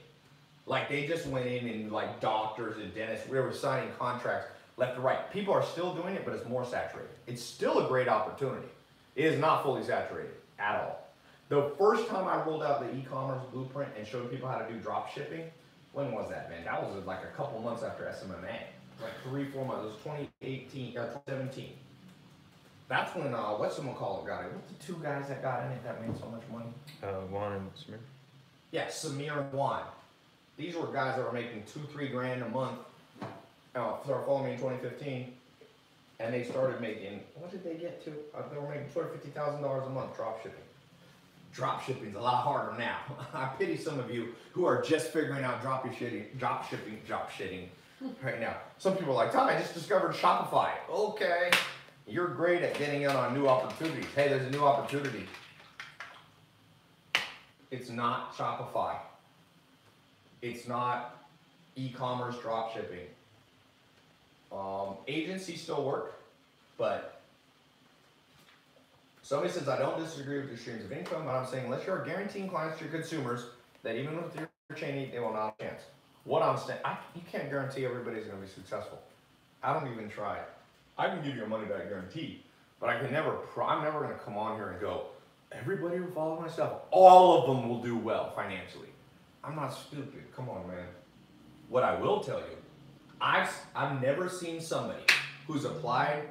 Like they just went in and like doctors and dentists, we were signing contracts left to right. People are still doing it, but it's more saturated. It's still a great opportunity. It is not fully saturated at all. The first time I rolled out the e-commerce blueprint and showed people how to do drop shipping, when was that, man? That was like a couple months after SMMA, like three, four months. It was 2018 or 2017. That's when uh, what's someone call it got it? What's the two guys that got in it that made so much money? Uh, Juan and Samir. Yeah, Samir and Juan. These were guys that were making two, three grand a month. Uh, started following me in 2015, and they started making. What did they get to? Uh, they were making two hundred fifty thousand dollars a month drop shipping. Drop shipping's a lot harder now. I pity some of you who are just figuring out drop shipping, drop shipping, drop shipping right now. Some people are like, Tom, I just discovered Shopify. Okay, you're great at getting in on new opportunities. Hey, there's a new opportunity. It's not Shopify. It's not e-commerce drop shipping. Um, agencies still work, but somebody says I don't disagree with your streams of income, but I'm saying unless you're guaranteeing clients to your consumers that even with your chain, they will not have a chance. What I'm saying, I, you can't guarantee everybody's going to be successful. I don't even try it. I can give you a money back guarantee, but I can never. I'm never going to come on here and go. Everybody who follows my stuff, all of them will do well financially. I'm not stupid. Come on, man. What I will tell you, I've I've never seen somebody who's applied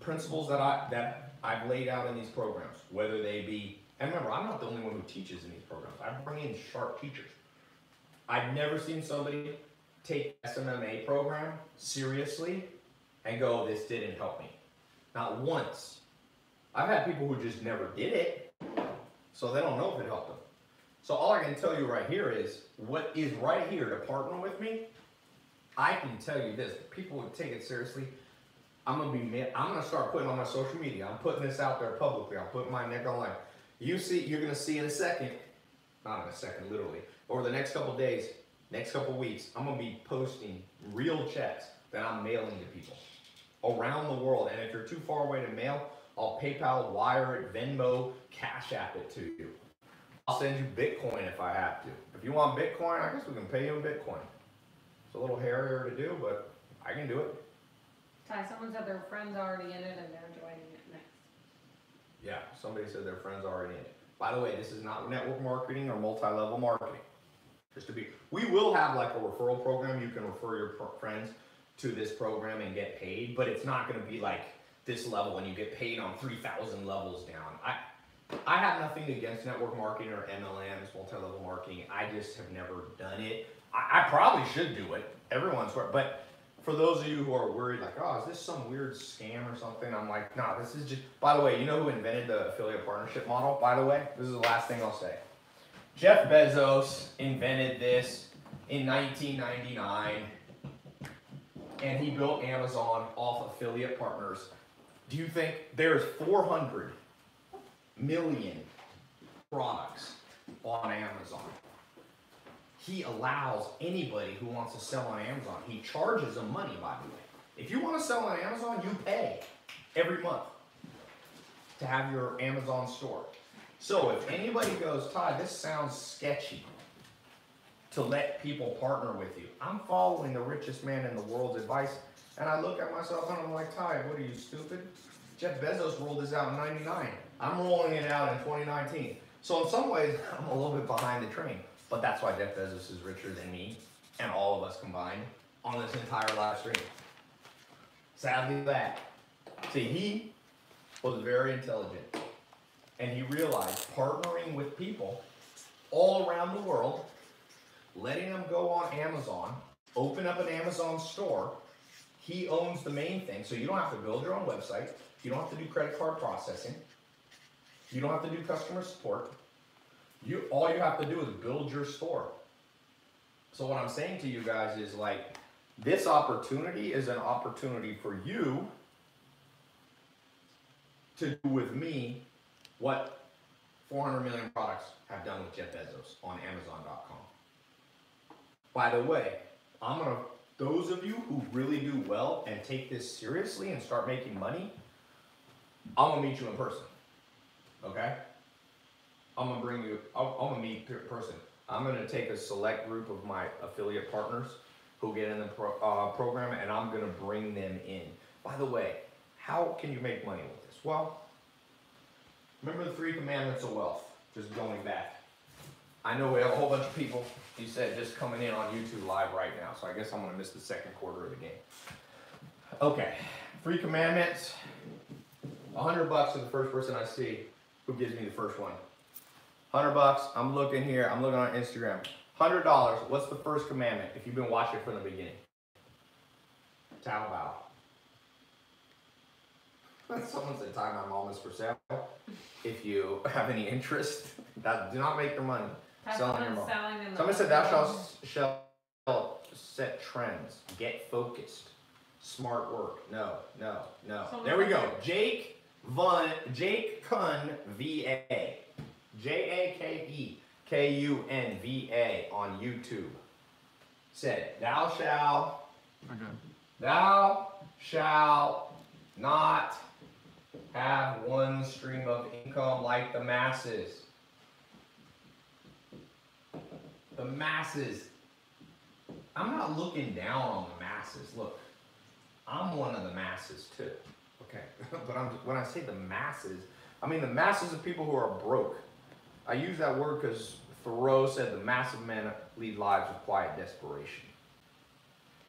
principles that I that I've laid out in these programs, whether they be and remember, I'm not the only one who teaches in these programs. I bring in sharp teachers. I've never seen somebody take SMMA program seriously and go, this didn't help me. Not once. I've had people who just never did it, so they don't know if it helped them. So all I can tell you right here is what is right here to partner with me. I can tell you this: people would take it seriously. I'm gonna be. I'm gonna start putting on my social media. I'm putting this out there publicly. I'm putting my neck on line. You see, you're gonna see in a second, not in a second, literally, over the next couple days, next couple weeks, I'm gonna be posting real checks that I'm mailing to people around the world. And if you're too far away to mail, I'll PayPal, wire it, Venmo, Cash App it to you. I'll send you Bitcoin if I have to. If you want Bitcoin, I guess we can pay you in Bitcoin. It's a little hairier to do, but I can do it. Tai, someone said their friend's already in it and they're joining it next. Yeah, somebody said their friends already in it. By the way, this is not network marketing or multi-level marketing. Just to be, we will have like a referral program. You can refer your friends to this program and get paid, but it's not going to be like this level when you get paid on 3,000 levels down. I, I have nothing against network marketing or MLMs, multi-level marketing. I just have never done it. I, I probably should do it. Everyone's worried. but for those of you who are worried, like, oh, is this some weird scam or something? I'm like, nah, this is just. By the way, you know who invented the affiliate partnership model? By the way, this is the last thing I'll say. Jeff Bezos invented this in 1999, and he built Amazon off affiliate partners. Do you think there's 400 million products on Amazon? He allows anybody who wants to sell on Amazon. He charges them money, by the way. If you want to sell on Amazon, you pay every month to have your Amazon store. So if anybody goes, Todd, this sounds sketchy to let people partner with you, I'm following the richest man in the world's advice, and I look at myself and I'm like, Tai, what are you stupid? Jeff Bezos rolled this out in 99. I'm rolling it out in 2019. So in some ways, I'm a little bit behind the train. But that's why Jeff Bezos is richer than me and all of us combined on this entire live stream. Sadly, that. See, he was very intelligent. And he realized partnering with people all around the world, letting them go on Amazon open up an Amazon store. He owns the main thing, so you don't have to build your own website. You don't have to do credit card processing. You don't have to do customer support. You all you have to do is build your store. So what I'm saying to you guys is like this opportunity is an opportunity for you to do with me what 400 million products have done with Jeff Bezos on Amazon.com. By the way, I'm gonna those of you who really do well and take this seriously and start making money, I'm gonna meet you in person. Okay? I'm gonna bring you. I'm, I'm gonna meet person. I'm gonna take a select group of my affiliate partners who get in the pro, uh, program, and I'm gonna bring them in. By the way, how can you make money with this? Well, remember the three commandments of wealth. Just going back. I know we have a whole bunch of people. You said just coming in on YouTube live right now, so I guess I'm gonna miss the second quarter of the game. Okay, three commandments. A hundred bucks to the first person I see who gives me the first one. Hundred bucks. I'm looking here. I'm looking on Instagram. Hundred dollars. What's the first commandment? If you've been watching from the beginning. Taobao. Someone said time I'm almost for sale. If you have any interest, that do not make your money. Have Selling your mom. selling Someone said thou shalt shall set trends. Get focused. Smart work. No, no, no. Someone There we go. Jake Vun Jake Kun V A. J A K E K U N V A on YouTube. Said, Thou shalt Okay. Thou shall not have one stream of income like the masses. The masses. I'm not looking down on the masses. Look, I'm one of the masses too. Okay, but I'm when I say the masses, I mean the masses of people who are broke. I use that word because Thoreau said the massive men lead lives of quiet desperation.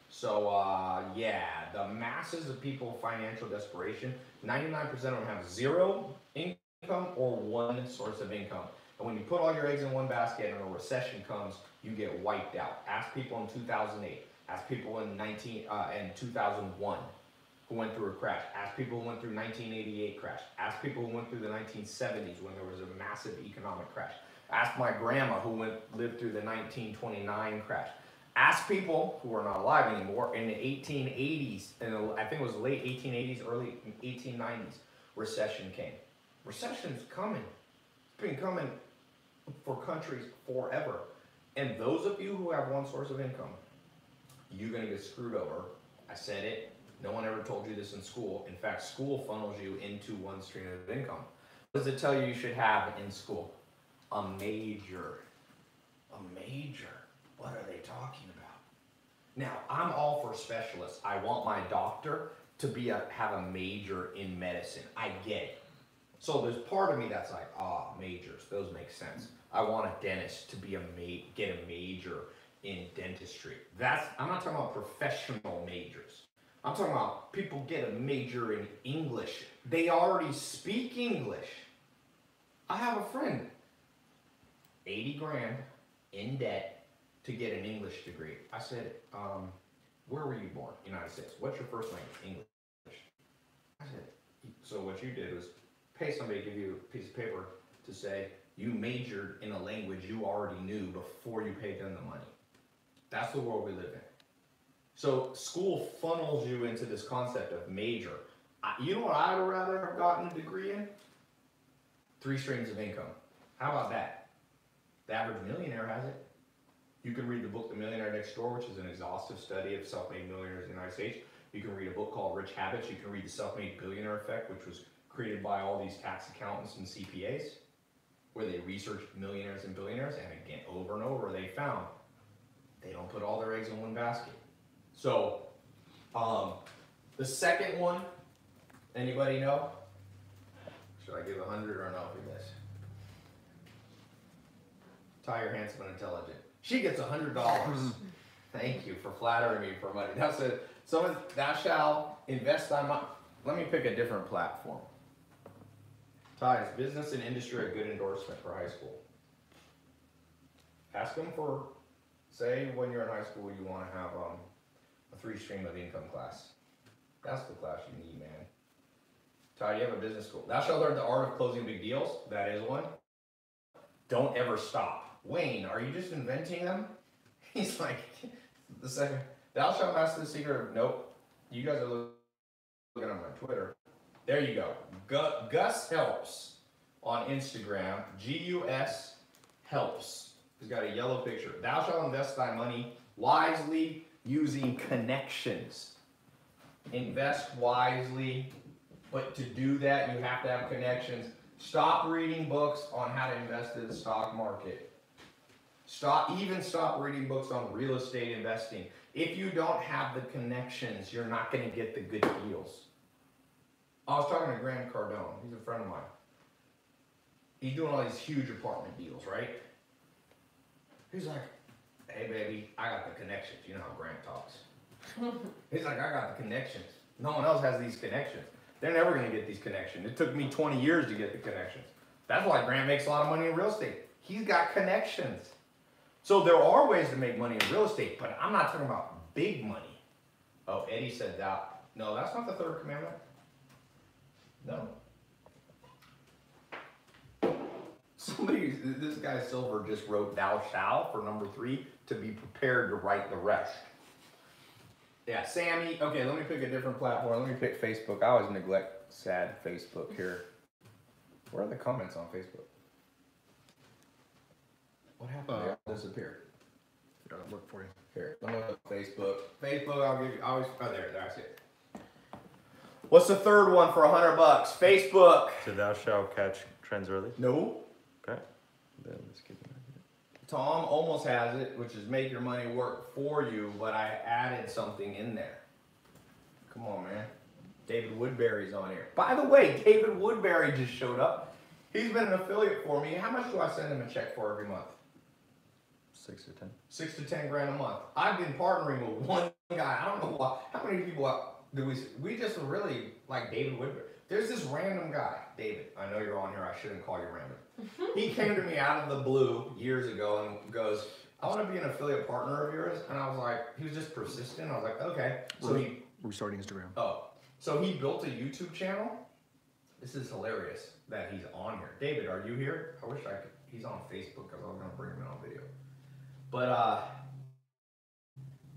So uh, yeah, the masses of people financial desperation, 99% of them have zero income or one source of income. And when you put all your eggs in one basket and a recession comes, you get wiped out. Ask people in 2008. Ask people in 19 uh, in 2001 who went through a crash. Ask people who went through 1988 crash. Ask people who went through the 1970s when there was a massive economic crash. Ask my grandma who went lived through the 1929 crash. Ask people who are not alive anymore in the 1880s, and I think it was late 1880s, early 1890s, recession came. Recession's coming. It's been coming for countries forever. And those of you who have one source of income, you're gonna get screwed over. I said it. No one ever told you this in school. In fact, school funnels you into one stream of income. What does it tell you you should have in school? A major. A major. What are they talking about? Now, I'm all for specialists. I want my doctor to be a have a major in medicine. I get it. So there's part of me that's like, ah, majors, those make sense. I want a dentist to be a ma- get a major in dentistry. That's I'm not talking about professional majors. I'm talking about people get a major in English. They already speak English. I have a friend, 80 grand in debt to get an English degree. I said, um, where were you born? United States. What's your first language? English. I said, so what you did was pay somebody to give you a piece of paper to say you majored in a language you already knew before you paid them the money. That's the world we live in. So school funnels you into this concept of major. I, you know what I'd rather have gotten a degree in? Three streams of income. How about that? The average millionaire has it. You can read the book The Millionaire Next Door, which is an exhaustive study of self-made millionaires in the United States. You can read a book called Rich Habits. You can read The Self-Made Billionaire Effect, which was created by all these tax accountants and CPAs, where they researched millionaires and billionaires, and again, over and over, they found they don't put all their eggs in one basket. So, um, the second one, anybody know? Should I give a hundred or no for this? Tai, you're handsome and intelligent. She gets a hundred dollars. Thank you for flattering me for money. That's a someone thou shall invest on my. Let me pick a different platform. Tai, is business and industry a good endorsement for high school? Ask them for say when you're in high school, you want to have um, a three stream of income class. That's the class you need, man. Todd, you have a business school. Thou shalt learn the art of closing big deals. That is one. Don't ever stop. Wayne, are you just inventing them? He's like, the second. Thou shalt master the secret of. Nope. You guys are looking on my Twitter. There you go. Gu- Gus helps on Instagram. G U S helps. He's got a yellow picture. Thou shalt invest thy money wisely using connections. Invest wisely, but to do that, you have to have connections. Stop reading books on how to invest in the stock market. Stop, even stop reading books on real estate investing. If you don't have the connections, you're not going to get the good deals. I was talking to Grant Cardone. He's a friend of mine. He's doing all these huge apartment deals, right? He's like, hey, baby, I got the connections. You know how Grant talks. He's like, I got the connections. No one else has these connections. They're never going to get these connections. It took me 20 years to get the connections. That's why Grant makes a lot of money in real estate. He's got connections. So there are ways to make money in real estate, but I'm not talking about big money. Oh, Eddie said that. No, that's not the third commandment. No. Somebody, this guy Silver just wrote "Thou shalt" for number three to be prepared to write the rest. Yeah, Sammy. Okay, let me pick a different platform. Let me pick Facebook. I always neglect sad Facebook here. Where are the comments on Facebook? What happened? They all disappeared. Gotta look for you. Here, let me look at Facebook. Facebook, I'll give you. I always. Oh, there. That's it. What's the third one for a hundred bucks? Facebook. So thou shalt catch trends early. No. Okay. Then let's get that. Tom almost has it, which is make your money work for you, but I added something in there. Come on, man. David Woodbury's on here. By the way, David Woodbury just showed up. He's been an affiliate for me. How much do I send him a check for every month? Six to ten. Six to ten grand a month. I've been partnering with one guy. I don't know why. How many people do we? We just really like David Woodbury. There's this random guy, David. I know you're on here. I shouldn't call you random. He came to me out of the blue years ago and goes, "I want to be an affiliate partner of yours." And I was like, he was just persistent. I was like, okay. So he Restarting Instagram. Oh, so he built a YouTube channel. This is hilarious that he's on here. David, are you here? I wish I could. He's on Facebook because I was gonna bring him in on video. But uh,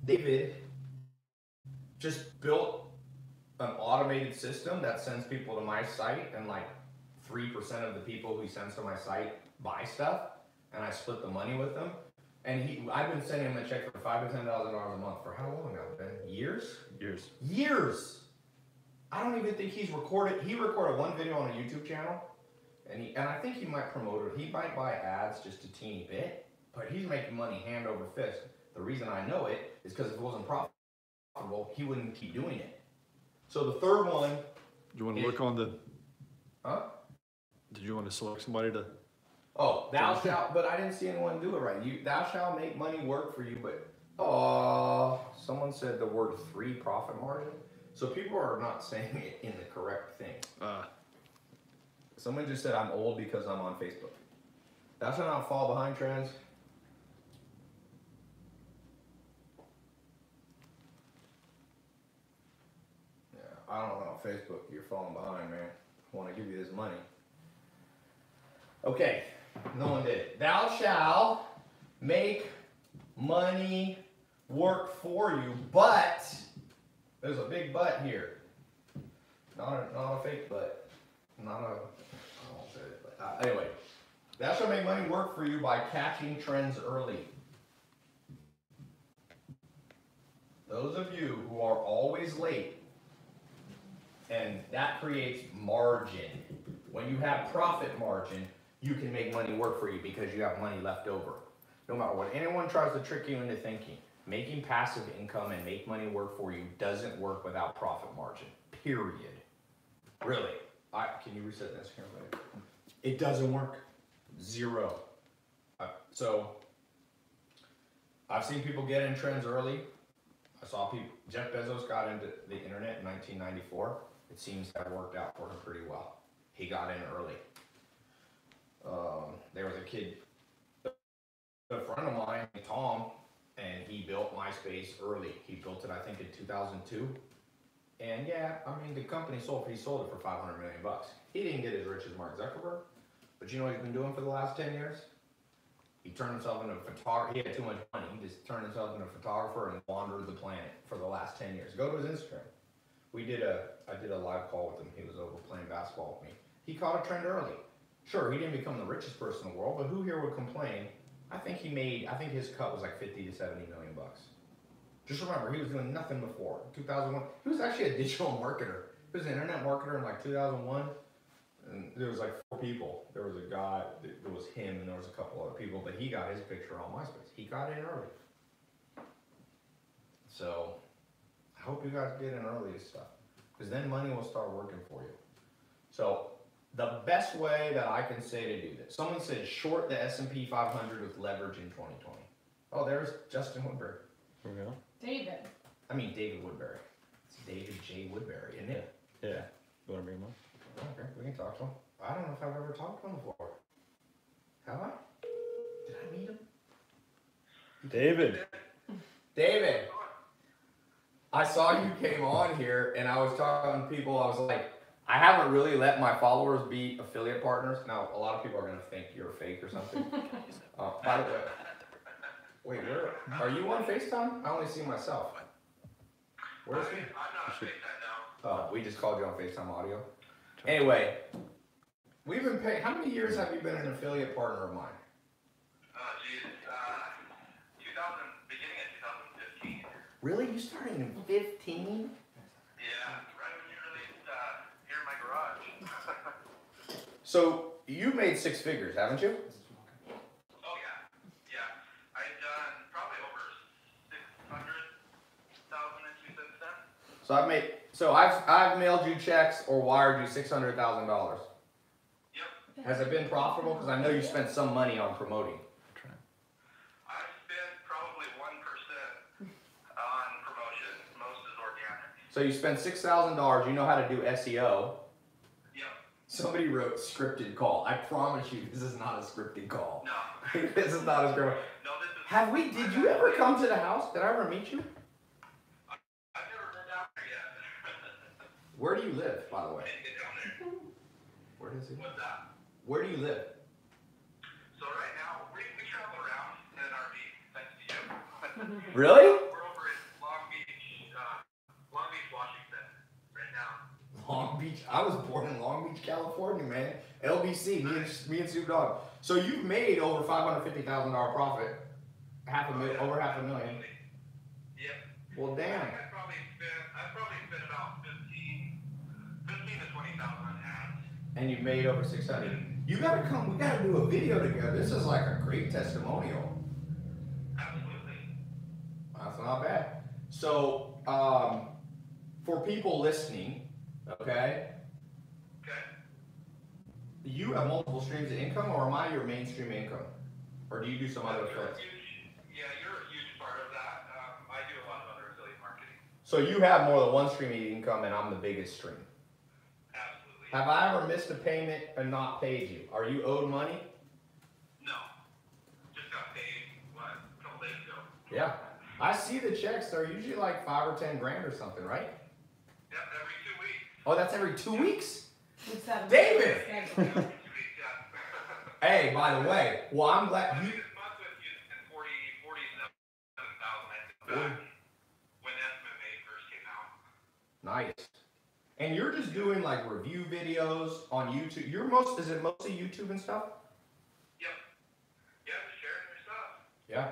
David just built an automated system that sends people to my site, and like three percent of the people he sends to my site buy stuff, and I split the money with them. And he, I've been sending him a check for five to ten thousand dollars a month for how long now? Ben? Years? Years. years. I don't even think he's recorded. He recorded one video on a YouTube channel, and he and I think he might promote it. He might buy ads just a teeny bit, but he's making money hand over fist. The reason I know it is because if it wasn't profitable, he wouldn't keep doing it. So the third one, you want to look on the? huh? Did you want to select somebody to? Oh, thou shalt. But I didn't see anyone do it right. You, thou shalt make money work for you. But oh, someone said the word three profit margin. So people are not saying it in the correct thing. Uh, Someone just said I'm old because I'm on Facebook. Thou shalt not fall behind trends. Yeah, I don't know. Facebook, you're falling behind, man. I want to give you this money. Okay, no one did it. Thou shalt make money work for you, but there's a big but here. Not a, not a fake but. Not a. I won't say it, but uh, anyway, that shall make money work for you by catching trends early. Those of you who are always late, and that creates margin. When you have profit margin, you can make money work for you because you have money left over. No matter what anyone tries to trick you into thinking, making passive income and make money work for you doesn't work without profit margin. Period. Really. I, can you reset this here later? It doesn't work. Zero. Uh, so, I've seen people get in trends early. I saw people, Jeff Bezos got into the internet in 1994. It seems that worked out for him pretty well. He got in early. Um, there was a kid, a friend of mine, Tom, and he built MySpace early. He built it, I think, in 2002. And yeah, I mean, the company sold. He sold it for 500 million bucks. He didn't get as rich as Mark Zuckerberg, but you know what he's been doing for the last 10 years? He turned himself into a photographer. He had too much money. He just turned himself into a photographer and wandered the planet for the last 10 years. Go to his Instagram. We did a, I did a live call with him. He was over playing basketball with me. He caught a trend early. Sure, he didn't become the richest person in the world, but who here would complain? I think he made, I think his cut was like 50 to 70 million bucks. Just remember, he was doing nothing before. 2001, he was actually a digital marketer. He was an internet marketer in like 2001. And there was like four people. There was a guy, there was him, and there was a couple other people, but he got his picture on MySpace. He got in early. So, I hope you guys get in early stuff. Because then money will start working for you. So, the best way that I can say to do this, someone said short the S&P 500 with leverage in 2020. Oh, there's Justin Woodbury. Here we go. David. I mean David Woodbury. It's David J. Woodbury, isn't it? Yeah. You wanna bring him on? Okay, we can talk to him. I don't know if I've ever talked to him before. Have I? Did I meet him? David. David, I saw you came on here and I was talking to people. I was like, I haven't really let my followers be affiliate partners. Now, a lot of people are going to think you're fake or something. uh, by the way, wait, where are you on FaceTime? I only see myself. Where's he? I'm not on FaceTime now. Oh, we just called you on FaceTime audio. Anyway, we've been paying. How many years have you been an affiliate partner of mine? Oh, geez. Uh, 2000, beginning of 2015. Really? You started in 15? Yeah, right when you released uh, here in my garage. So you made six figures, haven't you? oh, yeah. Yeah. I've done probably over 600,000 in two since then. So I've made. So I've I've mailed you checks or wired you six hundred thousand dollars. Yep. Has it been profitable? Because I know you spent some money on promoting. I've spent probably 1% on promotion. Most is organic. So you spent six thousand dollars. You know how to do SEO. Somebody wrote scripted call. I promise you, this is not a scripted call. No. this is not a scripted. No, this is. Have we? Did you ever come to the house? Did I ever meet you? I've never been down there yet. Where do you live, by the way? Didn't get down there. Where does he? What's that? Where do you live? So right now, we, we travel around in an RV, thanks to you. Really? We're over in Long Beach, uh, Long Beach, Washington, right now. Long Beach. I was born in Long Beach, California, man. LBC, me and me and Snoop Dogg. So you've made over five hundred fifty thousand dollar profit, half a mil, over half a million. Yep. Well, damn. I probably spent, I probably spent about 15, 15 to 20,000 on ads. And you've made over six hundred. You gotta come. We gotta do a video together. This is like a great testimonial. Absolutely. That's not bad. So, um, for people listening, okay, Okay. you have multiple streams of income, or am I your mainstream income, or do you do some other You're a affiliates? huge, yeah, you're a huge part of that. Um, I do a lot of other affiliate marketing. So you have more than one stream of income, and I'm the biggest stream. Absolutely. Have I ever missed a payment and not paid you? Are you owed money? No. Just got paid, what, a couple days ago. Yeah. I see the checks. They're usually like five or ten grand or something, right? Yep, every. Oh, that's every two weeks. It's that David! schedule. Two weeks, yeah. Hey, by the way, well, I'm glad you. think this month with you in 40, 47,000, I think, back when SMMA first came out. Nice. And you're just doing like review videos on YouTube. You're most. Is it mostly YouTube and stuff? Yep. Yeah, sharing your stuff. Yeah.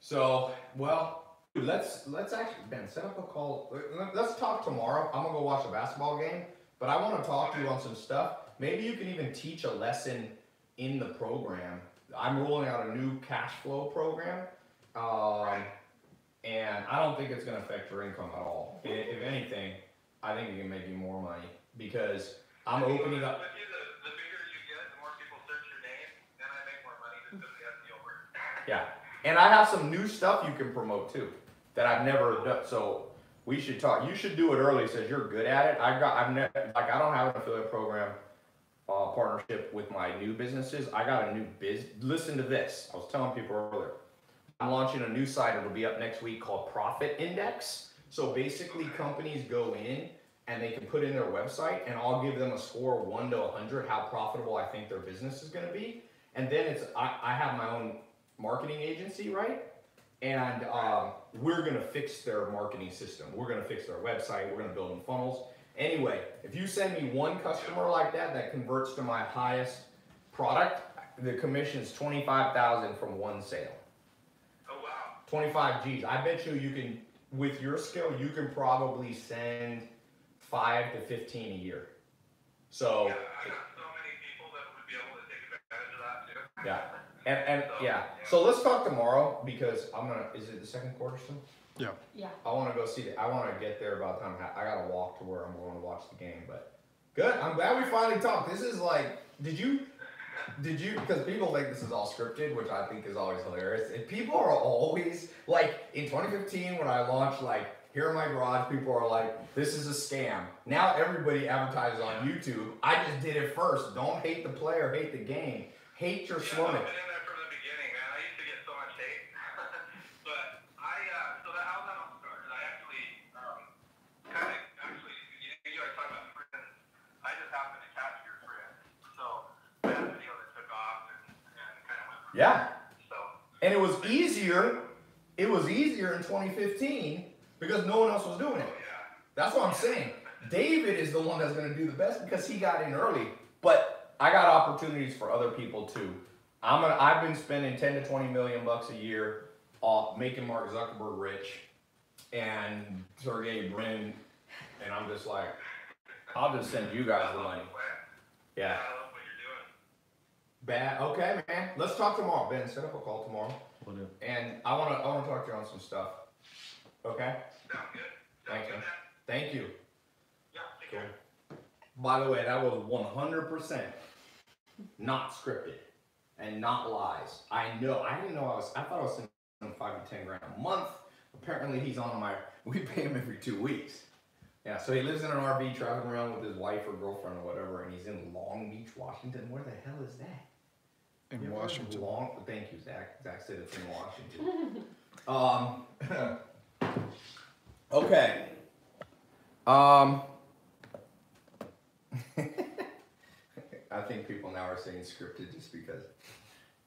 So, well, dude, let's let's actually Ben set up a call. Let- Let's talk tomorrow. I'm gonna go watch a basketball game, but I want to talk to you on some stuff. Maybe you can even teach a lesson in the program. I'm rolling out a new cash flow program, um, and I don't think it's gonna affect your income at all. If anything, I think it can make you more money because I'm opening up. The, the bigger you get, the more people search your name, then I make more money just because the SEO work. Yeah, and I have some new stuff you can promote too that I've never done. So we should talk. You should do it early, since you're good at it. I've got. I've never like I don't have an affiliate program uh, partnership with my new businesses. I got a new biz. Listen to this. I was telling people earlier. I'm launching a new site. It'll be up next week called Profit Index. So basically, companies go in and they can put in their website, and I'll give them a score one to 100 how profitable I think their business is going to be. And then it's I, I have my own marketing agency, right? And um, we're gonna fix their marketing system. We're gonna fix their website. We're gonna build them funnels. Anyway, if you send me one customer like that that converts to my highest product, the commission is twenty five thousand from one sale. Oh, wow. Twenty five G's. I bet you you can, with your skill, you can probably send five to fifteen a year. So. Yeah, I got so many people that would be able to take advantage of that too. Yeah. And, and yeah, so let's talk tomorrow because I'm gonna. Is it the second quarter still? Yeah. Yeah. I want to go see. The, I want to get there about the time. I I gotta walk to where I'm going to watch the game. But good. I'm glad we finally talked. This is like. Did you? Did you? Because people think this is all scripted, which I think is always hilarious. And people are always like in 2015 when I launched like here in my garage, people are like, this is a scam. Now everybody advertises on YouTube. I just did it first. Don't hate the player, hate the game, hate your Yeah, I've swimming. been in there from the beginning, man. I used to get so much hate. but I, uh, so that, how that all started, I actually, um, kind of, actually, you, you guys talking about friends. I just happened to catch your friend. So, I had a video that took off and, and kind of went from Yeah. So, And it was easier. It was easier in 2015 because no one else was doing it. oh, yeah. That's what I'm saying. David is the one that's going to do the best because he got in early. But I got opportunities for other people too. I'm gonna. I've been spending 10 to 20 million bucks a year off making Mark Zuckerberg rich and Sergey Brin, and I'm just like, I'll just send you guys the money. Yeah, Yeah. I love what you're doing. Bad. Okay, man. Let's talk tomorrow. Ben, set up a call tomorrow, We'll do. and I wanna. I wanna talk to you on some stuff. Okay. Sound good? Thank Sound you. man? Thank you. Yeah, take care. By the way, that was 100% not scripted and not lies. I know. I didn't know I was. I thought I was sending him five to ten grand a month. Apparently, he's on my. We pay him every two weeks. Yeah. So he lives in an RV, traveling around with his wife or girlfriend or whatever, and he's in Long Beach, Washington. Where the hell is that? In You Washington. Long. Thank you, Zach. Zach said it's in Washington. um. okay. Um. I think people now are saying scripted just because.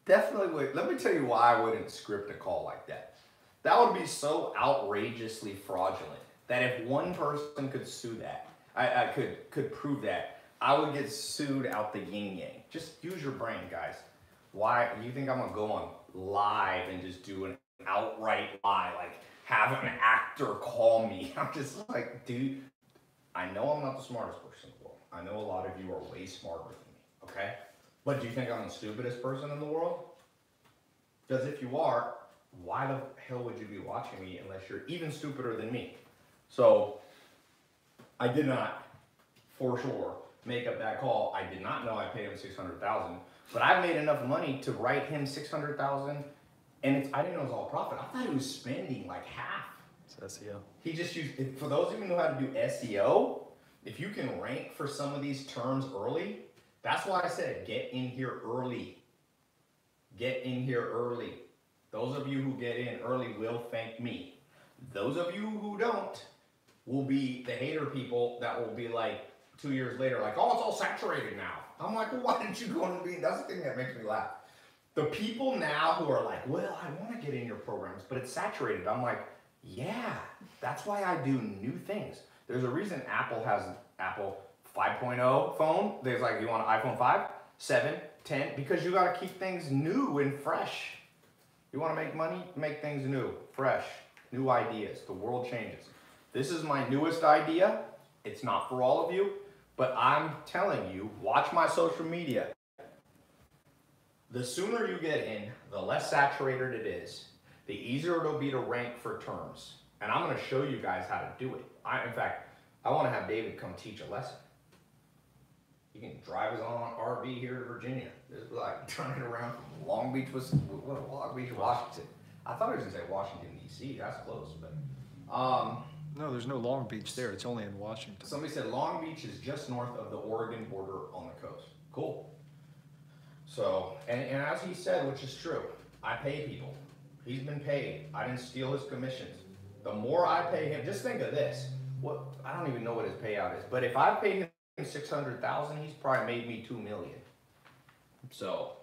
Definitely would. Let me tell you why I wouldn't script a call like that. That would be so outrageously fraudulent that if one person could sue that, I, I could could prove that, I would get sued out the yin yang. Just use your brain, guys. Why you think I'm gonna go on live and just do an outright lie, like have an actor call me? I'm just like, dude, I know I'm not the smartest person in the world. I know a lot of you are way smarter than me, okay? But do you think I'm the stupidest person in the world? Because if you are, why the hell would you be watching me unless you're even stupider than me? So, I did not, for sure, make up that call. I did not know I paid him six hundred thousand, but I made enough money to write him six hundred thousand, and it's I didn't know it was all profit. I thought he was spending like half. It's SEO. He just used for those of you who know how to do SEO. If you can rank for some of these terms early, that's why I said get in here early. Get in here early. Those of you who get in early will thank me. Those of you who don't will be the hater people that will be like two years later, like, oh, it's all saturated now. I'm like, well, why didn't you go and be? That's the thing that makes me laugh. The people now who are like, well, I want to get in your programs, but it's saturated. I'm like, yeah, that's why I do new things. There's a reason Apple has Apple 5.0 phone. There's like, you want an iPhone 5, 7, 10, because you got to keep things new and fresh. You want to make money? Make things new, fresh, new ideas. The world changes. This is my newest idea. It's not for all of you, but I'm telling you, watch my social media. The sooner you get in, the less saturated it is, the easier it'll be to rank for terms. And I'm going to show you guys how to do it. I, in fact, I want to have David come teach a lesson. He can drive his own RV here to Virginia. Just like turning around from Long Beach, was Long Beach, Washington. I thought he was gonna say Washington D.C. That's close, but um, No, there's no Long Beach there. It's only in Washington. somebody said Long Beach is just north of the Oregon border on the coast. Cool. So, and, and as he said, which is true, I pay people. He's been paid. I didn't steal his commissions. The more I pay him, just think of this. What I don't even know what his payout is, but if I pay him six hundred thousand, he's probably made me two million. So,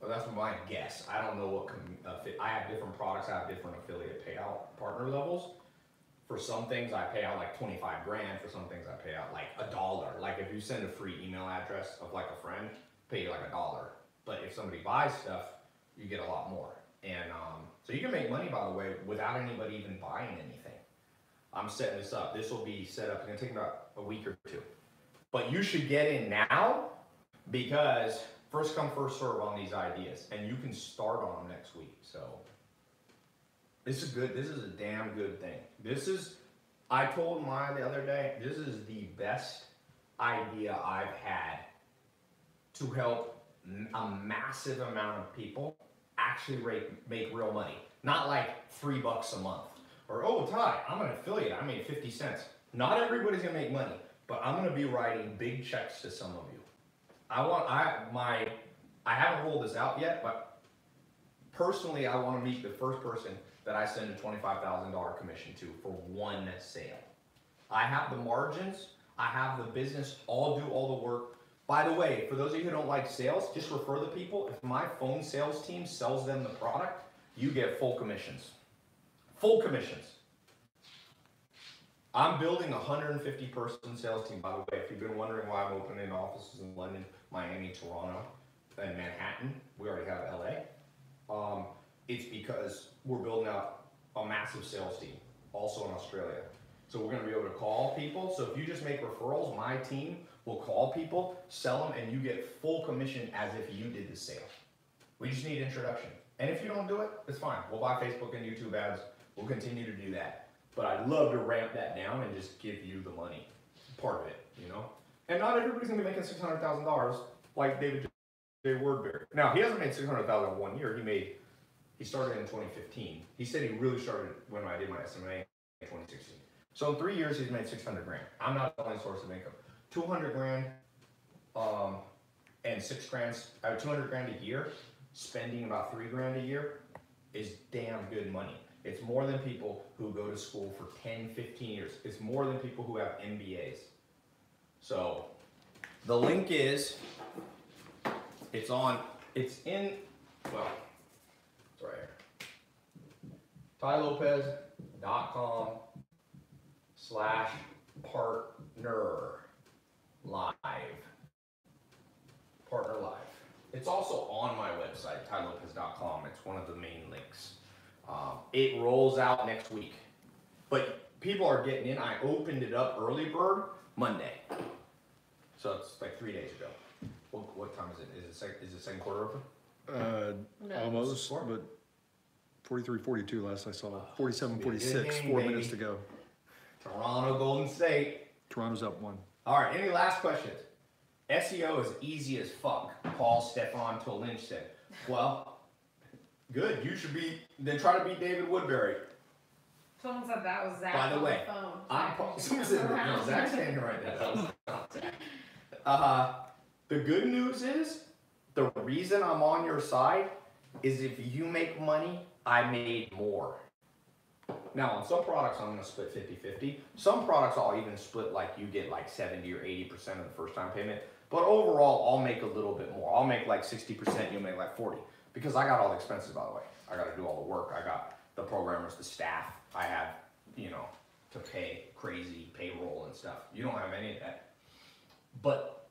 well, that's my guess. I don't know what. Affi- uh, I have different products. I have different affiliate payout partner levels. For some things, I pay out like twenty five grand. For some things, I pay out like a dollar. Like if you send a free email address of like a friend, pay you like a dollar. But if somebody buys stuff, you get a lot more. And um, so you can make money, by the way, without anybody even buying anything. I'm setting this up. This will be set up. It's gonna take about a week or two. But you should get in now because first come, first serve on these ideas, and you can start on them next week. So this is good. This is a damn good thing. This is. I told Maya the other day. This is the best idea I've had to help a massive amount of people actually make, make real money. Not like three bucks a month. Or, oh, Tai, I'm an affiliate. I made 50 cents. Not everybody's gonna make money, but I'm gonna be writing big checks to some of you. I want, I, my, I haven't rolled this out yet, but personally, I wanna meet the first person that I send a $25,000 commission to for one sale. I have the margins, I have the business, I'll do all the work. By the way, for those of you who don't like sales, just refer the people. If my phone sales team sells them the product, you get full commissions. Full commissions. I'm building a 150 person sales team, by the way. If you've been wondering why I'm opening offices in London, Miami, Toronto, and Manhattan, we already have LA. Um, it's because we're building out a massive sales team, also in Australia. So we're gonna be able to call people. So if you just make referrals, my team will call people, sell them, and you get full commission as if you did the sale. We just need introduction. And if you don't do it, it's fine. We'll buy Facebook and YouTube ads. We'll continue to do that. But I'd love to ramp that down and just give you the money, part of it, you know? And not everybody's gonna be making six hundred thousand dollars like David J. Woodbury. Now, he hasn't made six hundred thousand in one year. He made, he started in twenty fifteen. He said he really started when I did my SMMA in twenty sixteen. So in three years, he's made six hundred grand. I'm not the only source of income. Two hundred grand, um, and six grand, uh, two hundred grand a year, spending about three grand a year is damn good money. It's more than people who go to school for 10, 15 years. It's more than people who have MBAs. So the link is, it's on, it's in, well, it's. TaiLopez.com slash partner live. Partner live. It's also on my website, tailopez.com. It's one of the main links. Um, it rolls out next week. But people are getting in. I opened it up early bird Monday. So it's like three days ago. What, what time is it? Is it, sec- is it second quarter open? Uh, No. almost, Score? but forty-three, forty-two last I saw. Forty-seven, Big forty-six, game, four baby. minutes to go. Toronto Golden State. Toronto's up one. All right, any last questions? SEO is easy as fuck, Paul Stefan Tolinch said. Well, good. You should be, then try to beat David Woodbury. Someone said that was Zach By the on way, the phone. I'm, Paul- someone just said, no. Zach's standing right there. That was not Zach. Uh, the good news is, the reason I'm on your side is if you make money, I made more. Now, on some products, I'm gonna split 50-50. Some products I'll even split like you get like 70 or 80% of the first time payment. But overall, I'll make a little bit more. I'll make like 60%, you'll make like 40. Because I got all the expenses, by the way. I gotta do all the work. I got the programmers, the staff. I have, you know, to pay crazy payroll and stuff. You don't have any of that. But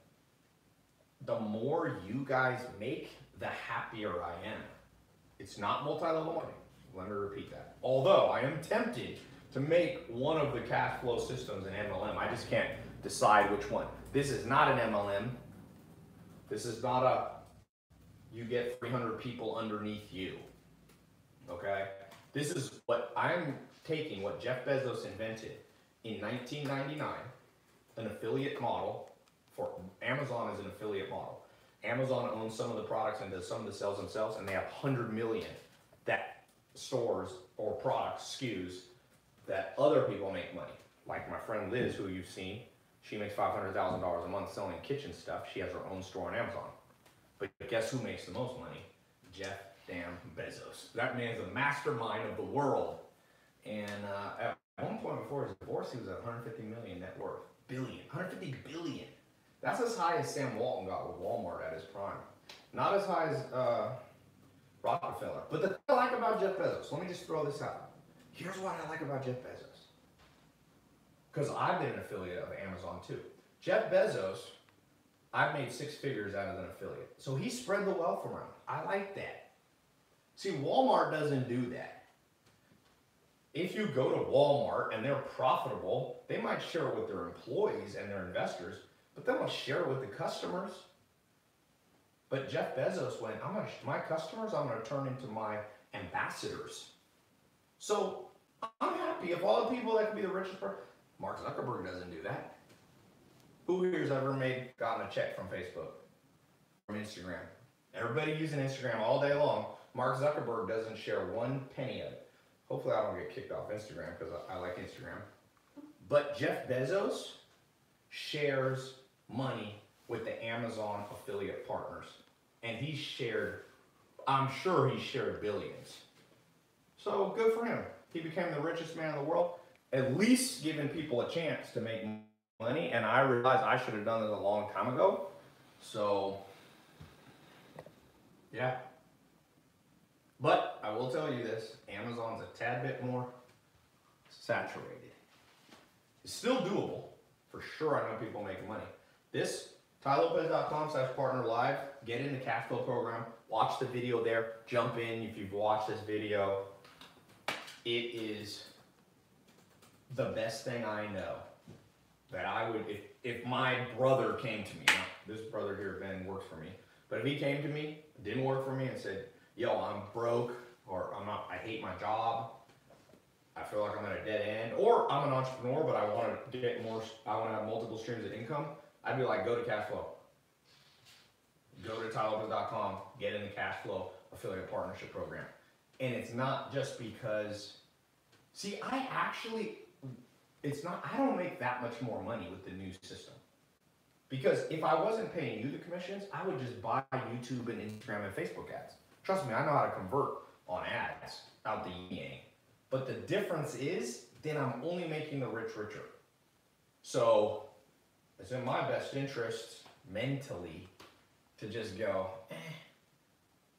the more you guys make, the happier I am. It's not multi-level marketing. Let me repeat that. Although I am tempted to make one of the cash flow systems an MLM. I just can't decide which one. This is not an MLM. This is not a you get 300 people underneath you. Okay? This is what I'm taking what Jeff Bezos invented in 1999, an affiliate model for Amazon is an affiliate model. Amazon owns some of the products and does some of the sales themselves, and they have 100 million that stores or products, SKUs, that other people make money. Like my friend Liz, who you've seen, she makes $500,000 a month selling kitchen stuff. She has her own store on Amazon. But guess who makes the most money? Jeff damn Bezos. That man's a mastermind of the world. And uh, at one point before his divorce, he was at 150 million net worth. Billion. 150 billion. That's as high as Sam Walton got with Walmart at his prime. Not as high as uh, Rockefeller. But the thing I like about Jeff Bezos, let me just throw this out. Here's what I like about Jeff Bezos. Because I've been an affiliate of Amazon too. Jeff Bezos, I've made six figures out as an affiliate. So he spread the wealth around. I like that. See, Walmart doesn't do that. If you go to Walmart and they're profitable, they might share it with their employees and their investors, but then won't share it with the customers. But Jeff Bezos went, I'm gonna, my customers, I'm gonna turn into my ambassadors. So I'm happy if all the people that can be the richest person, Mark Zuckerberg doesn't do that. Who here's ever made gotten a check from Facebook, from Instagram? Everybody using Instagram all day long. Mark Zuckerberg doesn't share one penny of it. Hopefully, I don't get kicked off Instagram because I, I like Instagram. But Jeff Bezos shares money with the Amazon affiliate partners, and he shared. I'm sure he shared billions. So good for him. He became the richest man in the world. At least giving people a chance to make money, and I realized I should have done it a long time ago. So, yeah. But I will tell you this Amazon's a tad bit more saturated. It's still doable. For sure, I know people making money. This, tailopez.com slash partner live, get in the cash flow program, watch the video there, jump in if you've watched this video. It is the best thing I know that I would, if, if my brother came to me, this brother here, Ben, works for me, but if he came to me, didn't work for me, and said, yo, I'm broke, or I'm not, I hate my job, I feel like I'm at a dead end, or I'm an entrepreneur, but I want to get more, I want to have multiple streams of income, I'd be like, go to cash flow. Go to tailopez.com, get in the cash flow affiliate partnership program. And it's not just because, see, I actually, it's not, I don't make that much more money with the new system. Because if I wasn't paying you the commissions, I would just buy YouTube and Instagram and Facebook ads. Trust me, I know how to convert on ads out the yang. But the difference is, then I'm only making the rich richer. So it's in my best interest mentally to just go, eh,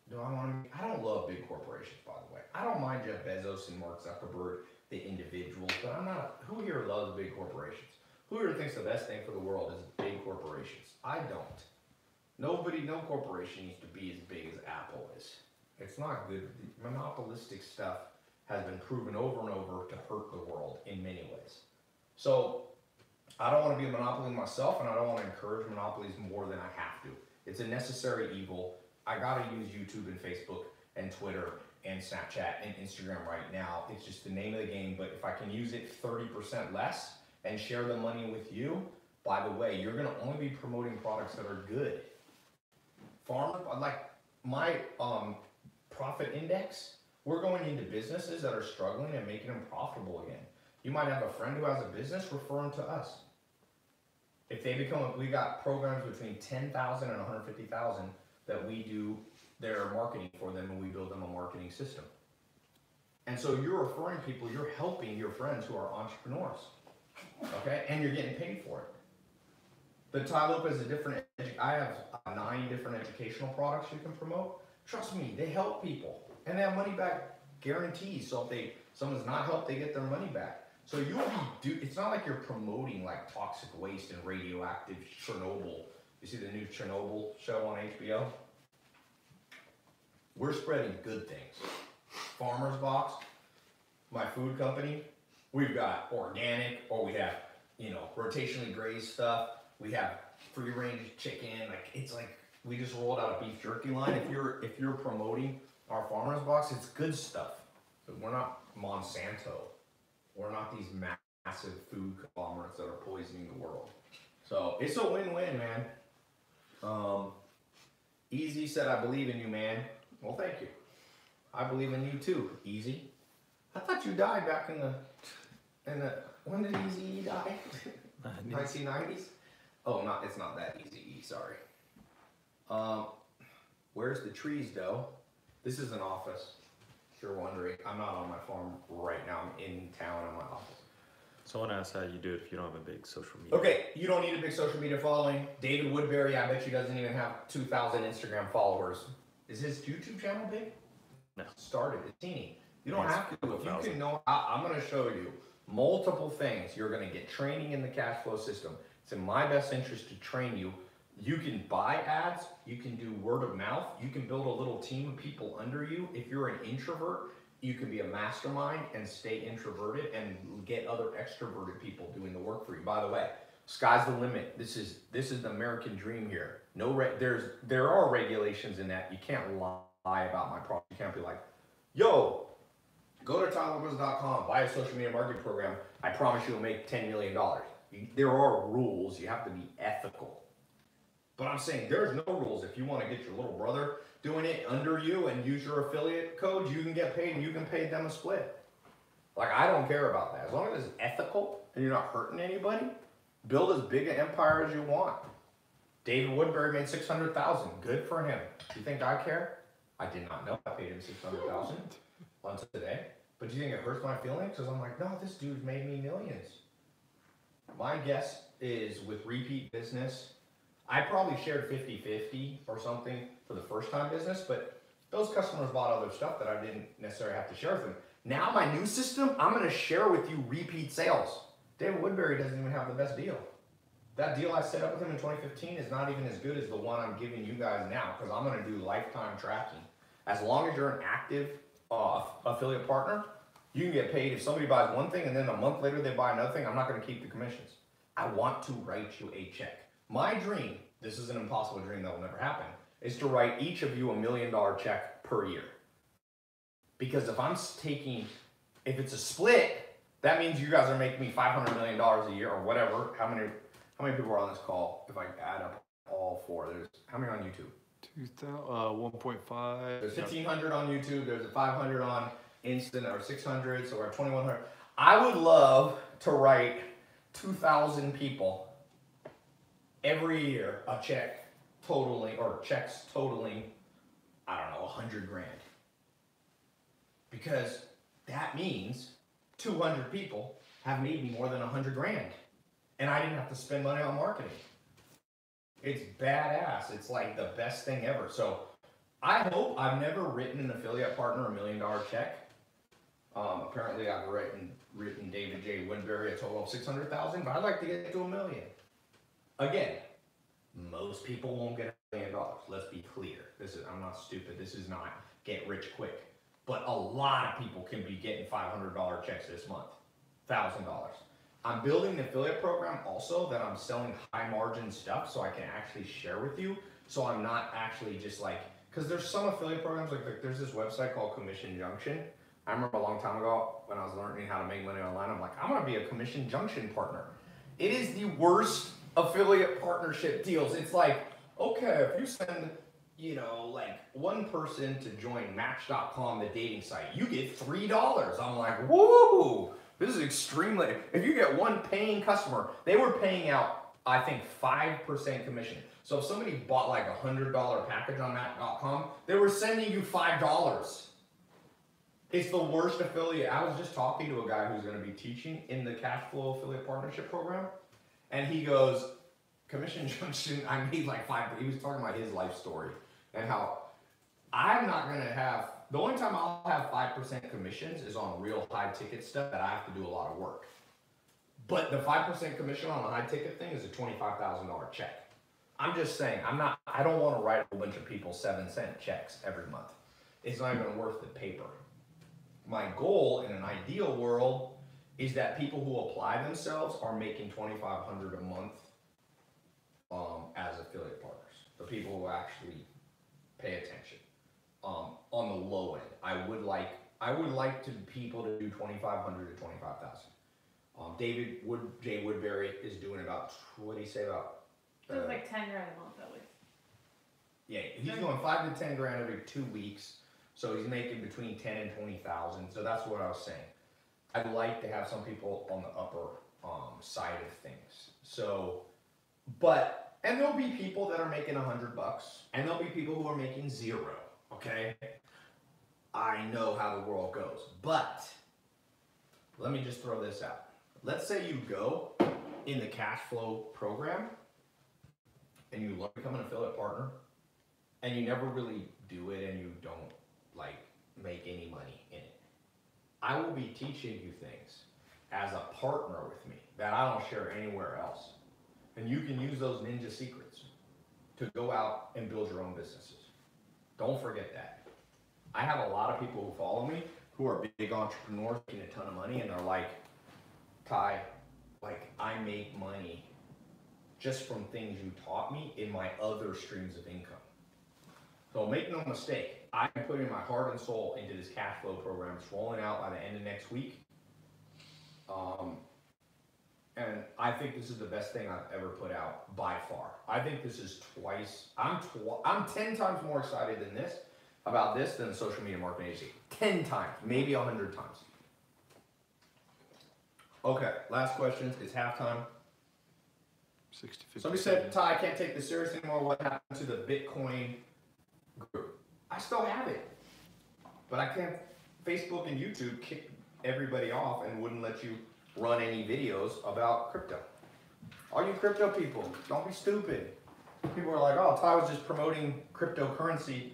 do I want to? I don't love big corporations, by the way. I don't mind Jeff Bezos and Mark Zuckerberg, the individuals, but I'm not. Who here loves big corporations? Who here thinks the best thing for the world is big corporations? I don't. Nobody, no corporation needs to be as big as Apple is. It's not good. Monopolistic stuff has been proven over and over to hurt the world in many ways. So I don't want to be a monopoly myself, and I don't want to encourage monopolies more than I have to. It's a necessary evil. I gotta use YouTube and Facebook and Twitter and Snapchat and Instagram right now. It's just the name of the game. But if I can use it 30% less and share the money with you, by the way, you're gonna only be promoting products that are good. Farm, like my um, profit index, we're going into businesses that are struggling and making them profitable again. You might have a friend who has a business, refer them to us. If they become, we got programs between 10,000 and 150,000 that we do their marketing for them and we build them a marketing system. And so you're referring people, you're helping your friends who are entrepreneurs. Okay? And you're getting paid for it. The Tai Lopez is a different, I have uh, nine different educational products you can promote. Trust me, they help people and they have money back guarantees. So if they, someone's not helped, they get their money back. So you'll be, do, it's not like you're promoting like toxic waste and radioactive Chernobyl. You see the new Chernobyl show on HBO? We're spreading good things. Farmer's Box, my food company, we've got organic, or we have, you know, rotationally grazed stuff. We have free range chicken. Like it's like we just rolled out a beef jerky line. If you're if you're promoting our Farmer's Box, it's good stuff. But we're not Monsanto. We're not these massive food conglomerates that are poisoning the world. So it's a win-win, man. Um, Easy said, "I believe in you, man." Well, thank you. I believe in you too, Easy. I thought you died back in the in the when did Easy E die? 1990s. Oh, not it's not that Easy E. Sorry. Um, where's the trees, though? This is an office. You're wondering, I'm not on my farm right now. I'm in town in my office. Someone asked how you do it if you don't have a big social media. Okay, you don't need a big social media following. David Woodbury, I bet you doesn't even have 2,000 Instagram followers. Is his YouTube channel big? No. Started. It's teeny. You don't have to. If you can know, I, I'm going to show you multiple things. You're going to get training in the cash flow system. It's in my best interest to train you. You can buy ads. You can do word of mouth. You can build a little team of people under you. If you're an introvert, you can be a mastermind and stay introverted and get other extroverted people doing the work for you. By the way, sky's the limit. This is this is the American dream here. No, re- there's there are regulations in that. You can't lie about my product. You can't be like, yo, go to tylerwoods.com, buy a social media marketing program. I promise you'll make ten million dollars. There are rules. You have to be ethical. But I'm saying there's no rules. If you want to get your little brother doing it under you and use your affiliate code, you can get paid and you can pay them a split. Like I don't care about that. As long as it's ethical and you're not hurting anybody, build as big an empire as you want. David Woodbury made six hundred thousand. Good for him. Do you think I care? I did not know I paid him six hundred thousand once today. But do you think it hurts my feelings? Because I'm like, no, this dude made me millions. My guess is with repeat business, I probably shared 50-50 or something for the first time business, but those customers bought other stuff that I didn't necessarily have to share with them. Now my new system, I'm gonna share with you repeat sales. David Woodbury doesn't even have the best deal. That deal I set up with him in 2015 is not even as good as the one I'm giving you guys now, because I'm gonna do lifetime tracking. As long as you're an active uh, affiliate partner, you can get paid if somebody buys one thing and then a month later they buy another thing. I'm not gonna keep the commissions. I want to write you a check. My dream, this is an impossible dream that will never happen, is to write each of you a million dollar check per year. Because if I'm taking, if it's a split, that means you guys are making me five hundred million dollars a year or whatever. How many, how many people are on this call? If I add up all four, there's how many on YouTube? Two thou, uh, one point five. There's fifteen hundred on YouTube. There's a five hundred on Instant or six hundred. So we're at twenty one hundred. I would love to write two thousand people every year a check totaling or checks totaling I don't know a hundred grand because that means two hundred people have made me more than a hundred grand, and I didn't have to spend money on marketing. It's badass. It's like the best thing ever. So I hope I've never written an affiliate partner a million dollar check. Um, apparently I've written written David J. Woodbury a total of six hundred thousand, but I'd like to get to a million. Again, most people won't get a million dollars. Let's be clear. This is I'm not stupid. This is not get rich quick. But a lot of people can be getting five hundred dollar checks this month, thousand dollars. I'm building an affiliate program also that I'm selling high margin stuff so I can actually share with you. So I'm not actually just like, because there's some affiliate programs like, like there's this website called Commission Junction. I remember a long time ago when I was learning how to make money online, I'm like, I'm gonna be a Commission Junction partner. It is the worst affiliate partnership deals. It's like, okay, if you send, you know, like one person to join Match.com, the dating site, you get three dollars. I'm like, woo! This is extremely. If you get one paying customer, they were paying out, I think, five percent commission. So if somebody bought like a hundred dollar package on Match.com, they were sending you five dollars. It's the worst affiliate. I was just talking to a guy who's going to be teaching in the cash flow affiliate partnership program, and he goes, Commission Junction, I made like five. He was talking about his life story and how I'm not going to have, the only time I'll have 5% commissions is on real high ticket stuff that I have to do a lot of work. But the 5% commission on a high ticket thing is a $25,000 check. I'm just saying, I'm not, I don't want to write a bunch of people seven cent checks every month. It's not even worth the paper. My goal in an ideal world is that people who apply themselves are making 2500 a month um, as affiliate partners. The people who actually pay attention. Um, on the low end, I would like I would like to people to do 2500 to 25000 um, David Wood J Woodbury is doing about what do you say about uh, like ten grand a month at least. yeah, he's doing five to ten grand every two weeks, so he's making between ten and twenty thousand. So that's what I was saying. I'd like to have some people on the upper um, side of things. So, but and there'll be people that are making a hundred bucks, and there'll be people who are making zero. Okay, I know how the world goes. But let me just throw this out. Let's say you go in the cash flow program and you become an affiliate partner and you never really do it and you don't like make any money. I will be teaching you things as a partner with me that I don't share anywhere else. And you can use those ninja secrets to go out and build your own businesses. Don't forget that. I have a lot of people who follow me who are big entrepreneurs making a ton of money and they're like, Tai, like I make money just from things you taught me in my other streams of income. So make no mistake, I'm putting my heart and soul into this cash flow program. It's rolling out by the end of next week. Um, and I think this is the best thing I've ever put out by far. I think this is twice. I'm tw- I'm ten times more excited than this about this than the social media marketing agency. Ten times, maybe a hundred times. Okay, last questions. It's halftime. 60, Somebody said, Tai, I can't take this serious anymore. What happened to the Bitcoin group? I still have it. But I can't, Facebook and YouTube kicked everybody off and wouldn't let you run any videos about crypto. All you crypto people, don't be stupid. People are like, oh, Tai was just promoting cryptocurrency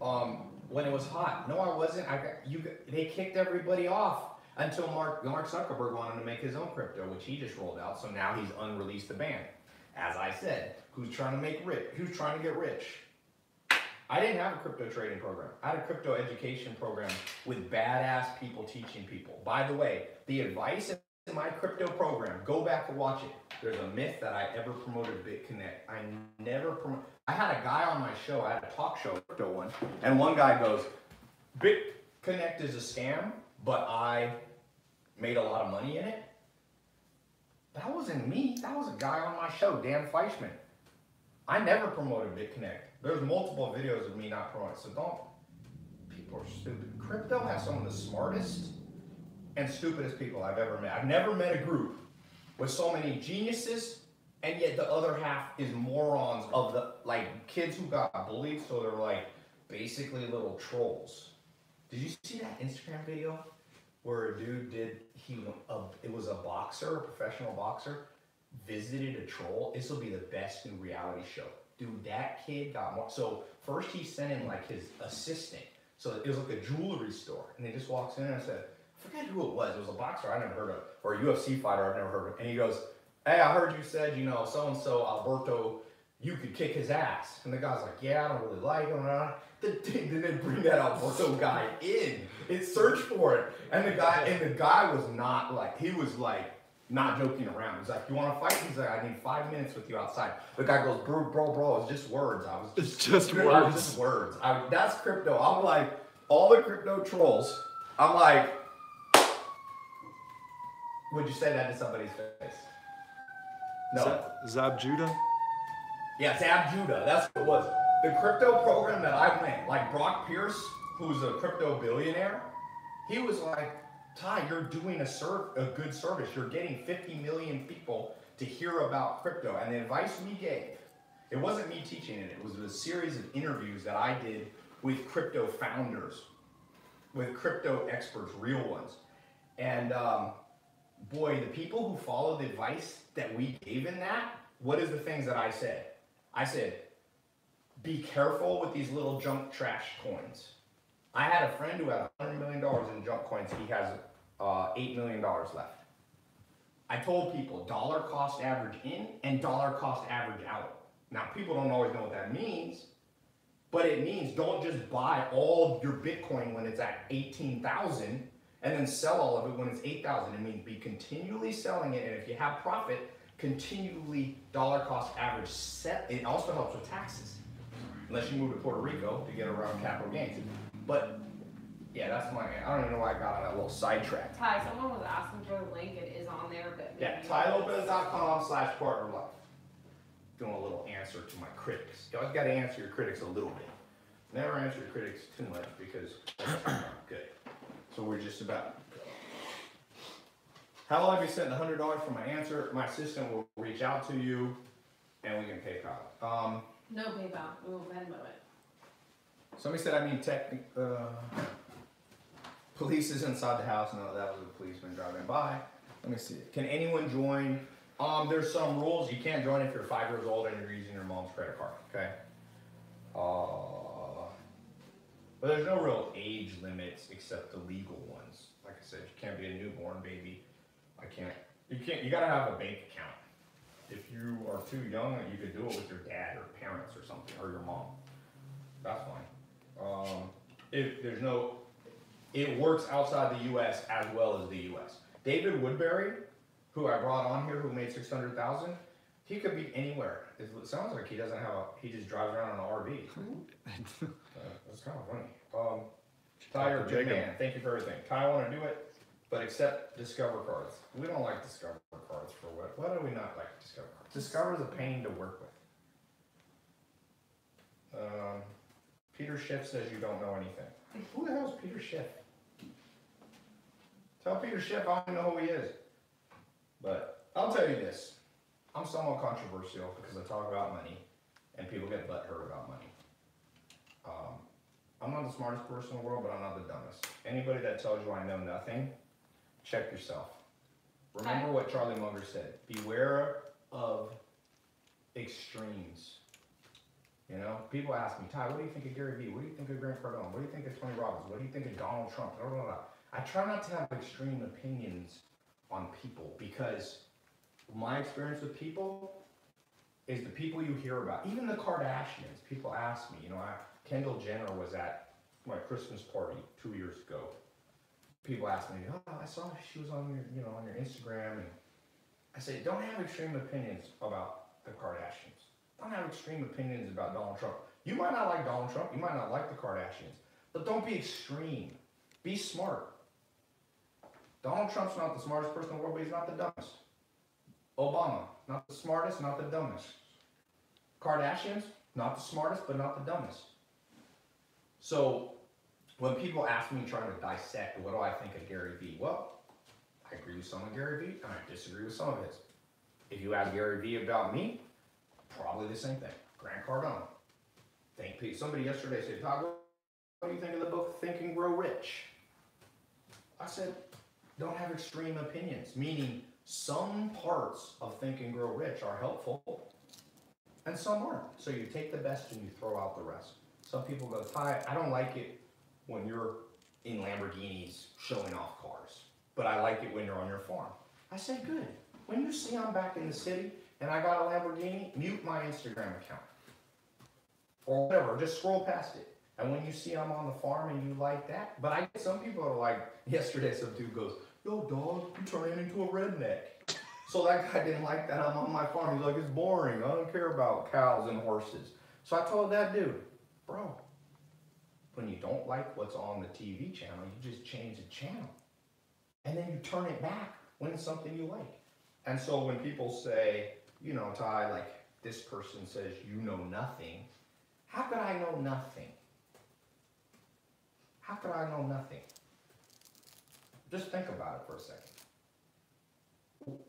um, when it was hot. No, I wasn't. I got, you, they kicked everybody off until Mark, Mark Zuckerberg wanted to make his own crypto, which he just rolled out. So now he's unreleased the ban. As I said, who's trying to make rich? Who's trying to get rich? I didn't have a crypto trading program. I had a crypto education program with badass people teaching people. By the way, the advice in my crypto program, go back and watch it. There's a myth that I ever promoted BitConnect. I never promote. I had a guy on my show. I had a talk show, crypto one, and one guy goes, "BitConnect is a scam, but I made a lot of money in it." That wasn't me. That was a guy on my show, Dan Fleyshman. I never promoted BitConnect. There's multiple videos of me not promoting. So don't. People are stupid. Crypto has some of the smartest and stupidest people I've ever met. I've never met a group with so many geniuses, and yet the other half is morons of the like kids who got bullied, so they're like basically little trolls. Did you see that Instagram video where a dude did he uh, it was a boxer, a professional boxer, visited a troll? This will be the best new reality show. Dude, that kid got more. So first he sent in like his assistant. So it was like a jewelry store, and he just walks in and I said, I forget who it was. It was a boxer I never heard of, or a UFC fighter I've never heard of. And he goes, Hey, I heard you said, you know, so and so Alberto, you could kick his ass. And the guy's like, Yeah, I don't really like him. Uh, The thing didn't bring that Alberto guy in. It searched for it, and the guy and the guy was not like he was like not joking around. He's like, "You want to fight?" He's like, "I need five minutes with you outside." The guy goes, "Bro, bro, bro, it's just words. I was It's just was words. just words. I, that's crypto. I'm like all the crypto trolls. I'm like, would you say that to somebody's face? No. Z- Zab Judah? Yeah, it's Ab Judah. That's what it was. The crypto program that I went, like Brock Pierce, who's a crypto billionaire, he was like, Tai, you're doing a a good service. You're getting 50 million people to hear about crypto. And the advice we gave, it wasn't me teaching it, it was a series of interviews that I did with crypto founders, with crypto experts, real ones. And um, boy, the people who follow the advice that we gave in that, what is the things that I said? I said, be careful with these little junk trash coins. I had a friend who had $100 million in junk coins. He has uh, $8 million left. I told people dollar cost average in and dollar cost average out. Now, people don't always know what that means, but it means don't just buy all your Bitcoin when it's at 18,000 and then sell all of it when it's 8,000. It means be continually selling it, and if you have profit, continually dollar cost average set. It also helps with taxes, unless you move to Puerto Rico to get around capital gains. But yeah, that's my. I don't even know why I got on that little sidetrack. Tai, someone was asking for the link, it is on there, but. Yeah, maybe- tailopez.com slash partner life. Doing a little answer to my critics. You always got to answer your critics a little bit. Never answer your critics too much because that's not good. So we're just about. How long have you sent the hundred dollars for my answer? My assistant will reach out to you, and we can PayPal. Um, No PayPal, we will Venmo it. Somebody said I mean tech. Uh, Police is inside the house. No, that was a policeman driving by. Let me see. Can anyone join? Um, there's some rules. You can't join if you're five years old and you're using your mom's credit card. Okay. Uh, but there's no real age limits except the legal ones. Like I said, you can't be a newborn baby. I can't. You can't. You gotta have a bank account. If you are too young, you could do it with your dad or parents or something or your mom. That's fine. Um, if there's no, it works outside the U.S. as well as the U.S. David Woodbury, who I brought on here, who made six hundred thousand, he could be anywhere. It sounds like he doesn't have a. He just drives around in an RV. Uh, that's kind of funny. Um, Tai, good man. Thank you for everything. Tai, I want to do it, but accept Discover cards. We don't like Discover cards for what? Why do we not like Discover cards? Discover is a pain to work with. Um, Peter Schiff says you don't know anything. Who the hell is Peter Schiff? Tell Peter Schiff I don't know who he is. But I'll tell you this. I'm somewhat controversial because I talk about money and people get butthurt about money. Um, I'm not the smartest person in the world, but I'm not the dumbest. Anybody that tells you I know nothing, check yourself. Remember what Charlie Munger said beware of extremes. You know, people ask me, Tai, what do you think of Gary Vee? What do you think of Grant Cardone? What do you think of Tony Robbins? What do you think of Donald Trump? Blah, blah, blah. I try not to have extreme opinions on people because my experience with people is the people you hear about. Even the Kardashians, people ask me, you know, I, Kendall Jenner was at my Christmas party two years ago. People ask me, oh, I saw she was on your, you know, on your Instagram, and I say, don't have extreme opinions about the Kardashians. Don't have extreme opinions about Donald Trump. You might not like Donald Trump, you might not like the Kardashians, but don't be extreme. Be smart. Donald Trump's not the smartest person in the world, but he's not the dumbest. Obama, not the smartest, not the dumbest. Kardashians, not the smartest, but not the dumbest. So when people ask me trying to dissect what do I think of Gary Vee, well, I agree with some of Gary Vee, and I disagree with some of his. If you ask Gary Vee about me, probably the same thing. Grant Cardone. Think Pete. Somebody yesterday said, Todd, what do you think of the book Think and Grow Rich? I said, don't have extreme opinions, meaning some parts of Think and Grow Rich are helpful and some aren't. So you take the best and you throw out the rest. Some people go, Tai, I don't like it when you're in Lamborghinis showing off cars, but I like it when you're on your farm. I said, good. When you see I'm back in the city and I got a Lamborghini, mute my Instagram account. Or whatever, just scroll past it. And when you see I'm on the farm and you like that, but I get some people are like, yesterday some dude goes, yo dog, you turning into a redneck. So that guy didn't like that I'm on my farm. He's like, it's boring. I don't care about cows and horses. So I told that dude, bro, when you don't like what's on the TV channel, you just change the channel. And then you turn it back when it's something you like. And so when people say, you know, Tai, like this person says you know nothing, how could I know nothing? How could I know nothing? Just think about it for a second.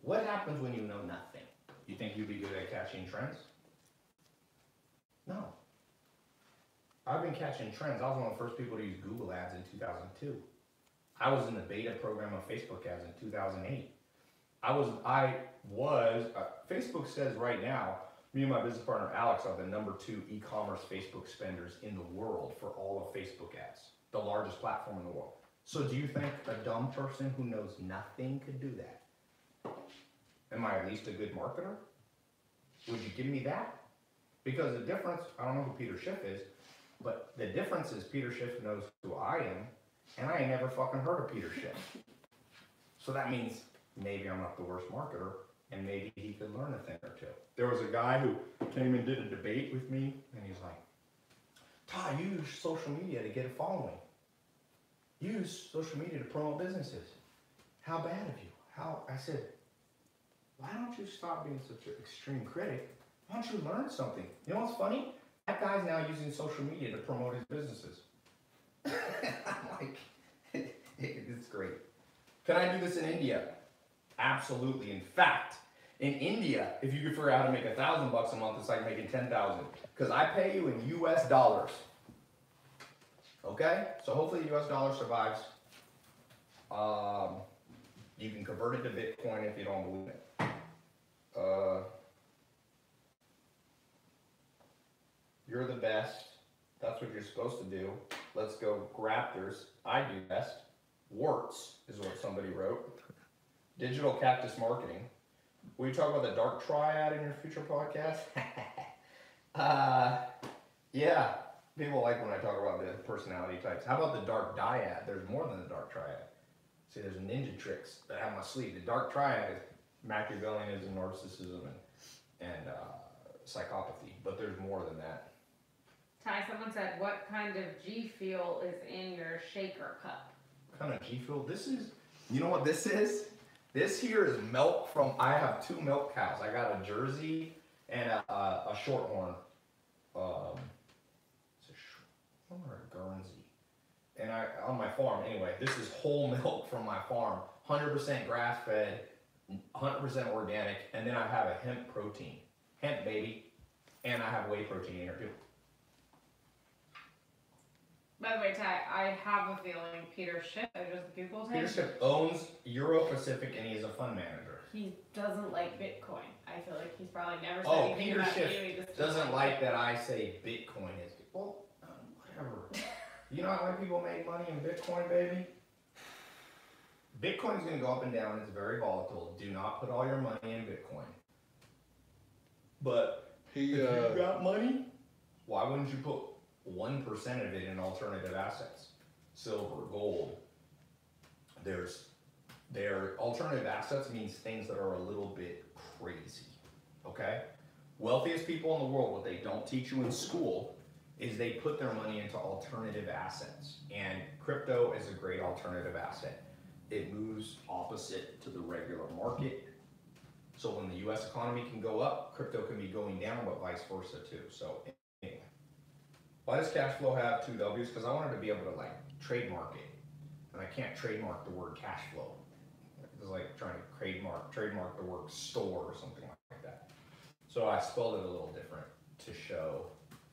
What happens when you know nothing? You think you'd be good at catching trends? No. I've been catching trends. I was one of the first people to use Google Ads in 2002. I was in the beta program of Facebook Ads in 2008. I was, I was, uh, Facebook says right now, me and my business partner Alex are the number two e-commerce Facebook spenders in the world for all of Facebook ads, the largest platform in the world. So do you think a dumb person who knows nothing could do that? Am I at least a good marketer? Would you give me that? Because the difference, I don't know who Peter Schiff is, but the difference is Peter Schiff knows who I am, and I ain't never fucking heard of Peter Schiff. So that means maybe I'm not the worst marketer, and maybe he could learn a thing or two. There was a guy who came and did a debate with me, and he's like, Tai, use social media to get a following. Use social media to promote businesses. How bad of you? How I said, why don't you stop being such an extreme critic? Why don't you learn something? You know what's funny? That guy's now using social media to promote his businesses. I'm like, it's great. Can I do this in India? Absolutely. In fact, in India, if you could figure out how to make a thousand bucks a month, it's like making ten thousand. Because I pay you in US dollars. Okay? So hopefully the US dollar survives. Um, you can convert it to Bitcoin if you don't believe it. Uh, you're the best. That's what you're supposed to do. Let's go Raptors. I do best. Warts is what somebody wrote. Digital cactus marketing. Will you talk about the dark triad in your future podcast? uh, yeah, people like when I talk about the personality types. How about the dark dyad? There's more than the dark triad. See, there's ninja tricks that I have my sleeve. The dark triad is Machiavellianism, narcissism, and, and uh, psychopathy. But there's more than that. Tai, someone said, what kind of G Fuel is in your shaker cup? What kind of G Fuel? This is, you know what this is? This here is milk from, I have two milk cows. I got a Jersey and a, a, a Shorthorn. Um, it's a Shorthorn or a Guernsey. And I, on my farm, anyway, this is whole milk from my farm. 100% grass fed, 100% organic. And then I have a hemp protein. Hemp, baby. And I have whey protein in here too. By the way, Tai, I have a feeling Peter Schiff, I just Googled him. Peter Schiff owns Euro Pacific and he is a fund manager. He doesn't like Bitcoin. I feel like he's probably never said Oh, anything Peter about Schiff you. He just Doesn't like that I say Bitcoin is. Well, um, whatever. you know how many people make money in Bitcoin, baby? Bitcoin's gonna go up and down. It's very volatile. Do not put all your money in Bitcoin. But He, if uh, you got money, why wouldn't you put one percent of it in alternative assets? Silver, gold. There's their alternative assets means things that are a little bit crazy. Okay? Wealthiest people in the world, what they don't teach you in school is they put their money into alternative assets. And crypto is a great alternative asset. It moves opposite to the regular market. So when the US economy can go up, crypto can be going down, but vice versa too. So. Why does cash flow have two W's? Because I wanted to be able to like trademark it. And I can't trademark the word cash flow. It's like trying to trademark trademark the word store or something like that. So I spelled it a little different to show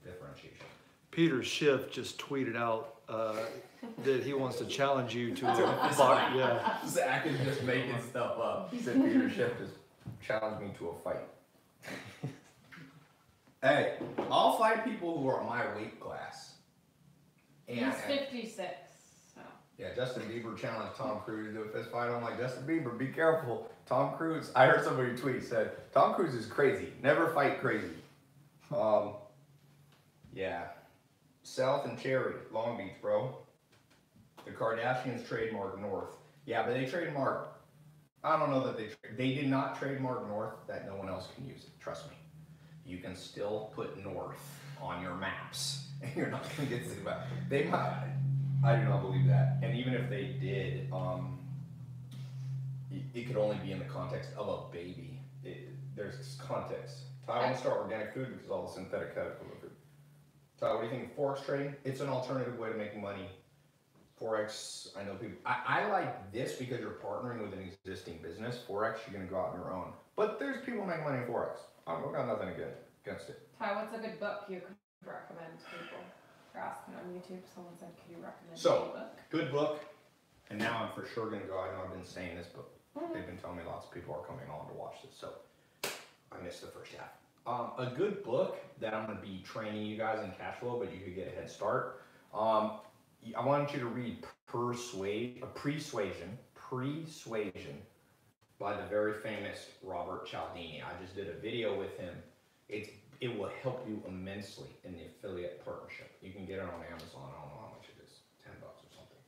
differentiation. Peter Schiff just tweeted out uh, that he wants to challenge you to a box. Yeah, Zach is just making stuff up. He said Peter Schiff just challenged me to a fight. hey, I'll fight people who are my weight class. He's 56. So. yeah, Justin Bieber challenged Tom Cruise to a fist fight. I'm like, Justin Bieber, be careful. Tom Cruise, I heard somebody tweet said, Tom Cruise is crazy. Never fight crazy. Um, yeah. South and Cherry, Long Beach, bro. The Kardashians trademark North. Yeah, but they trademark. I don't know that they they did not trademark North. That no one else can use it. Trust me. You can still put North on your maps, and you're not gonna get sued about. They might. I do not believe that. And even if they did, um, it, could only be in the context of a baby. It, there's context. Want to start organic food because all the synthetic chemical food. Tai, what do you think of forex trading? It's an alternative way to make money. Forex, I know people. I, I like this because you're partnering with an existing business. Forex, you're gonna go out on your own. But there's people making money in forex. I've got nothing against against it. Tai, what's a good book you could recommend to people? They're asking on YouTube. Someone said, could you recommend So- a book? Good book. And now I'm for sure gonna go. I know I've been saying this, but they've been telling me lots of people are coming on to watch this. So I missed the first half. Um, a good book that I'm gonna be training you guys in cash flow, but you could get a head start. Um, I want you to read Persuade, uh, Persuasion, Persuasion by the very famous Robert Cialdini. I just did a video with him. It's it will help you immensely in the affiliate partnership. You can get it on Amazon. I don't know how much it is, ten bucks or something.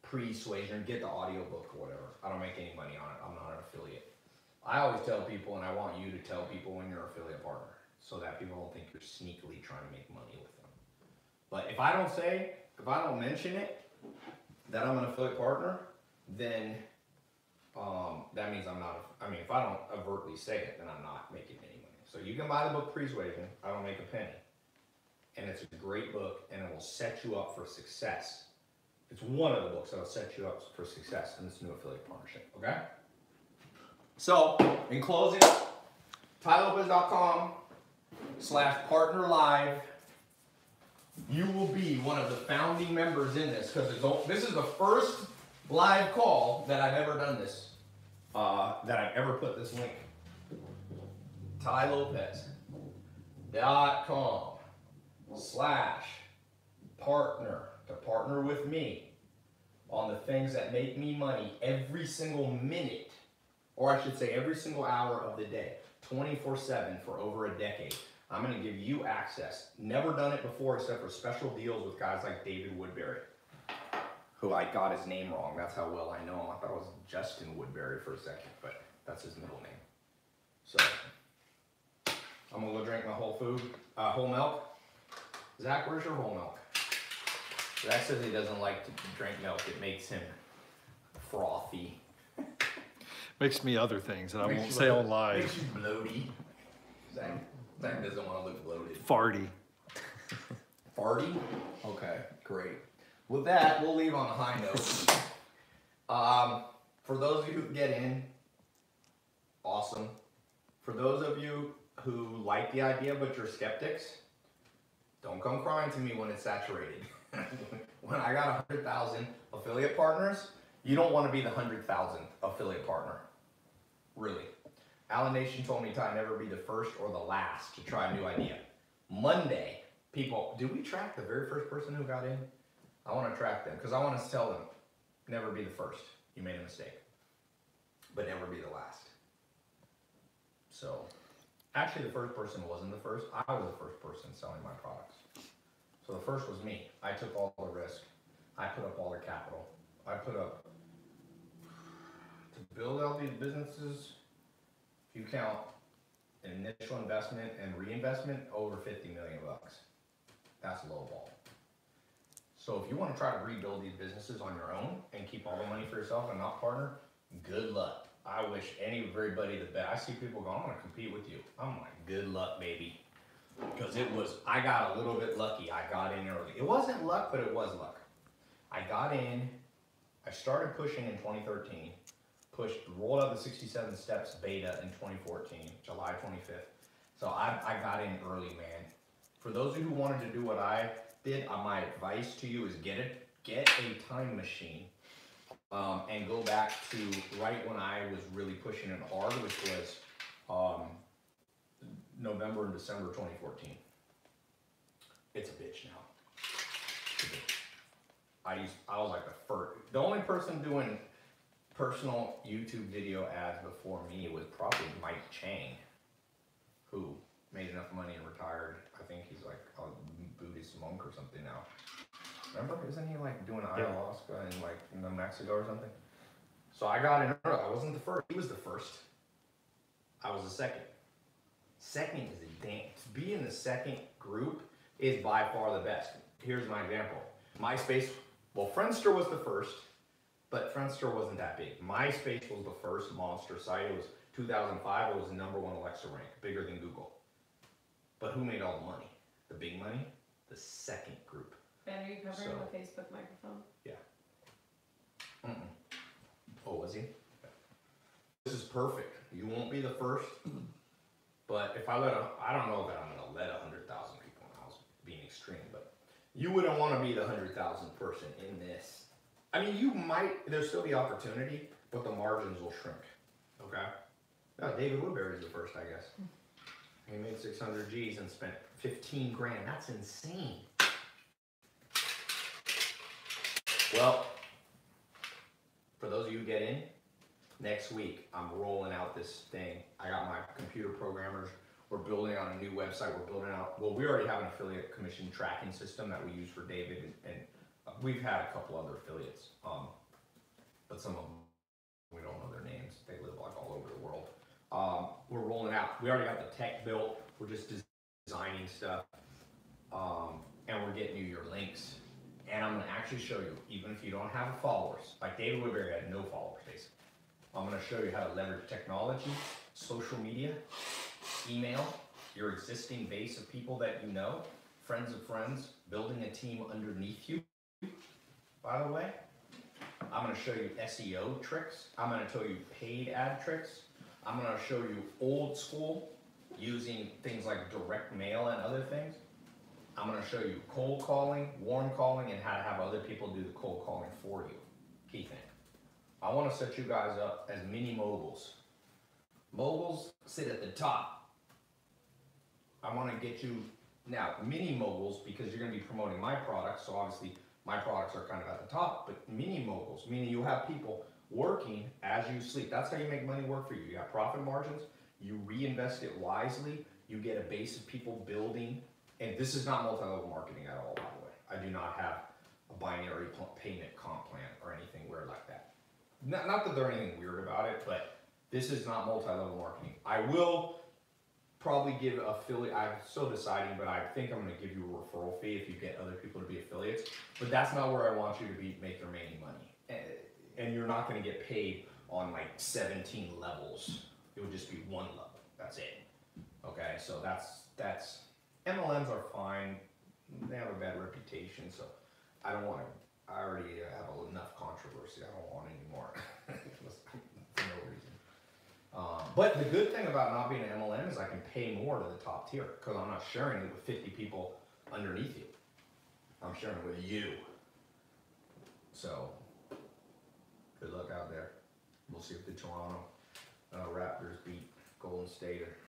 Persuasion, get the audiobook or whatever. I don't make any money on it. I'm not an affiliate. I always tell people, and I want you to tell people when you're an affiliate partner, so that people don't think you're sneakily trying to make money with them. But if I don't say, if I don't mention it, that I'm an affiliate partner, then um, that means I'm not. I mean, if I don't overtly say it, then I'm not making any money. So you can buy the book Persuasion. I don't make a penny, and it's a great book, and it will set you up for success. It's one of the books that will set you up for success in this new affiliate partnership. Okay. So, in closing, tailopez.com slash partner live. You will be one of the founding members in this because this is the first live call that I've ever done this, uh, that I've ever put this link. Tai Lopez dot com slash partner to partner with me on the things that make me money every single minute, or I should say every single hour of the day, 24 7 for over a decade. I'm gonna give you access. Never done it before except for special deals with guys like David Woodbury, who I got his name wrong. That's how well I know him. I thought it was Justin Woodbury for a second, but that's his middle name. So I'm gonna go drink my whole food, uh, whole milk. Zach, where's your whole milk? Zach says he doesn't like to drink milk. It makes him frothy. Makes me other things and I Makes won't say on live. Makes you bloaty. Zach, Zach doesn't want to look bloated. Farty. Farty? Okay, great. With that, we'll leave on a high note. Um, for those of you who get in, awesome. For those of you who like the idea but you're skeptics, don't come crying to me when it's saturated. when I got a hundred thousand affiliate partners, you don't want to be the hundred thousandth affiliate partner. Really. Alan Nation told me to never be the first or the last to try a new idea. Monday, people, do we track the very first person who got in? I want to track them because I want to tell them, never be the first. You made a mistake, but never be the last. So, actually, the first person wasn't the first. I was the first person selling my products. So the first was me. I took all the risk. I put up all the capital. I put up to build out these businesses. If you count initial investment and reinvestment, over 50 million bucks. That's a low ball. So if you want to try to rebuild these businesses on your own and keep all the money for yourself and not partner, good luck. I wish any everybody the best. I see people go, I'm gonna compete with you. I'm like, good luck, baby. Because it was, I got a little bit lucky. I got in early. It wasn't luck, but it was luck. I got in, I started pushing in 2013, pushed, rolled out the 67 steps beta in 2014, July 25th. So I, I got in early, man. For those of you who wanted to do what I did, uh, my advice to you is get it, get a time machine, um, and go back to right when I was really pushing it hard, which was um, November and December 2014. It's a bitch now. I used, I was like the first, the only person doing personal YouTube video ads before me was probably Mike Chang, who made enough money and retired. I think he's like a Buddhist monk or something now. Remember, isn't he like doing ayahuasca in like New Mexico or something? So I got in early. I wasn't the first. He was the first. I was the second. Second is a damn. To be in the second group is by far the best. Here's my example. MySpace. Well, Friendster was the first, but Friendster wasn't that big. MySpace was the first monster site. It was 2005. It was the number one Alexa rank, bigger than Google. But who made all the money? The big money? The second group. Ben, are you covering So- the Facebook microphone? Mm-mm. Oh, was he? This is perfect. You won't be the first, but if I let a, I don't know that I'm gonna let a hundred thousand people in the house, being extreme, but you wouldn't want to be the hundred thousand person in this. I mean, you might. There'll still be opportunity, but the margins will shrink. Okay. No, David Woodbury's the first, I guess. He made 600 G's and spent 15 grand. That's insane. Well, for those of you who get in, next week I'm rolling out this thing. I got my computer programmers. We're building on a new website. We're building out. Well, we already have an affiliate commission tracking system that we use for David, and, and uh, we've had a couple other affiliates. Um, but some of them we don't know their names. They live like all over the world. Um, we're rolling out. We already got the tech built. We're just designing stuff, um, and we're getting you your links. And I'm gonna actually show you, even if you don't have followers, like David Woodbury had no followers, basically. I'm gonna show you how to leverage technology, social media, email, your existing base of people that you know, friends of friends, building a team underneath you. By the way, I'm gonna show you SEO tricks. I'm gonna show you paid ad tricks. I'm gonna show you old school using things like direct mail and other things. I'm gonna show you cold calling, warm calling, and how to have other people do the cold calling for you. Key thing. I want to set you guys up as mini moguls. Moguls sit at the top. I want to get you now mini moguls because you're going to be promoting my products. So obviously my products are kind of at the top, but mini moguls meaning you have people working as you sleep. That's how you make money work for you. You have profit margins. You reinvest it wisely. You get a base of people building. And this is not multi-level marketing at all, by the way. I do not have a binary payment comp plan or anything weird like that. Not, not that there's anything weird about it, but this is not multi-level marketing. I will probably give affiliate. I'm still deciding, but I think I'm going to give you a referral fee if you get other people to be affiliates. But that's not where I want you to be make money, and, and you're not going to get paid on like 17 levels. It would just be one level. That's it. Okay, so that's that's MLMs are fine. They have a bad reputation, so I don't want to. I already have enough controversy. I don't want any more for no reason. Um, but the good thing about not being an MLM is I can pay more to the top tier because I'm not sharing it with 50 people underneath you. I'm sharing it with you. So, good luck out there. We'll see if the Toronto uh, Raptors beat Golden State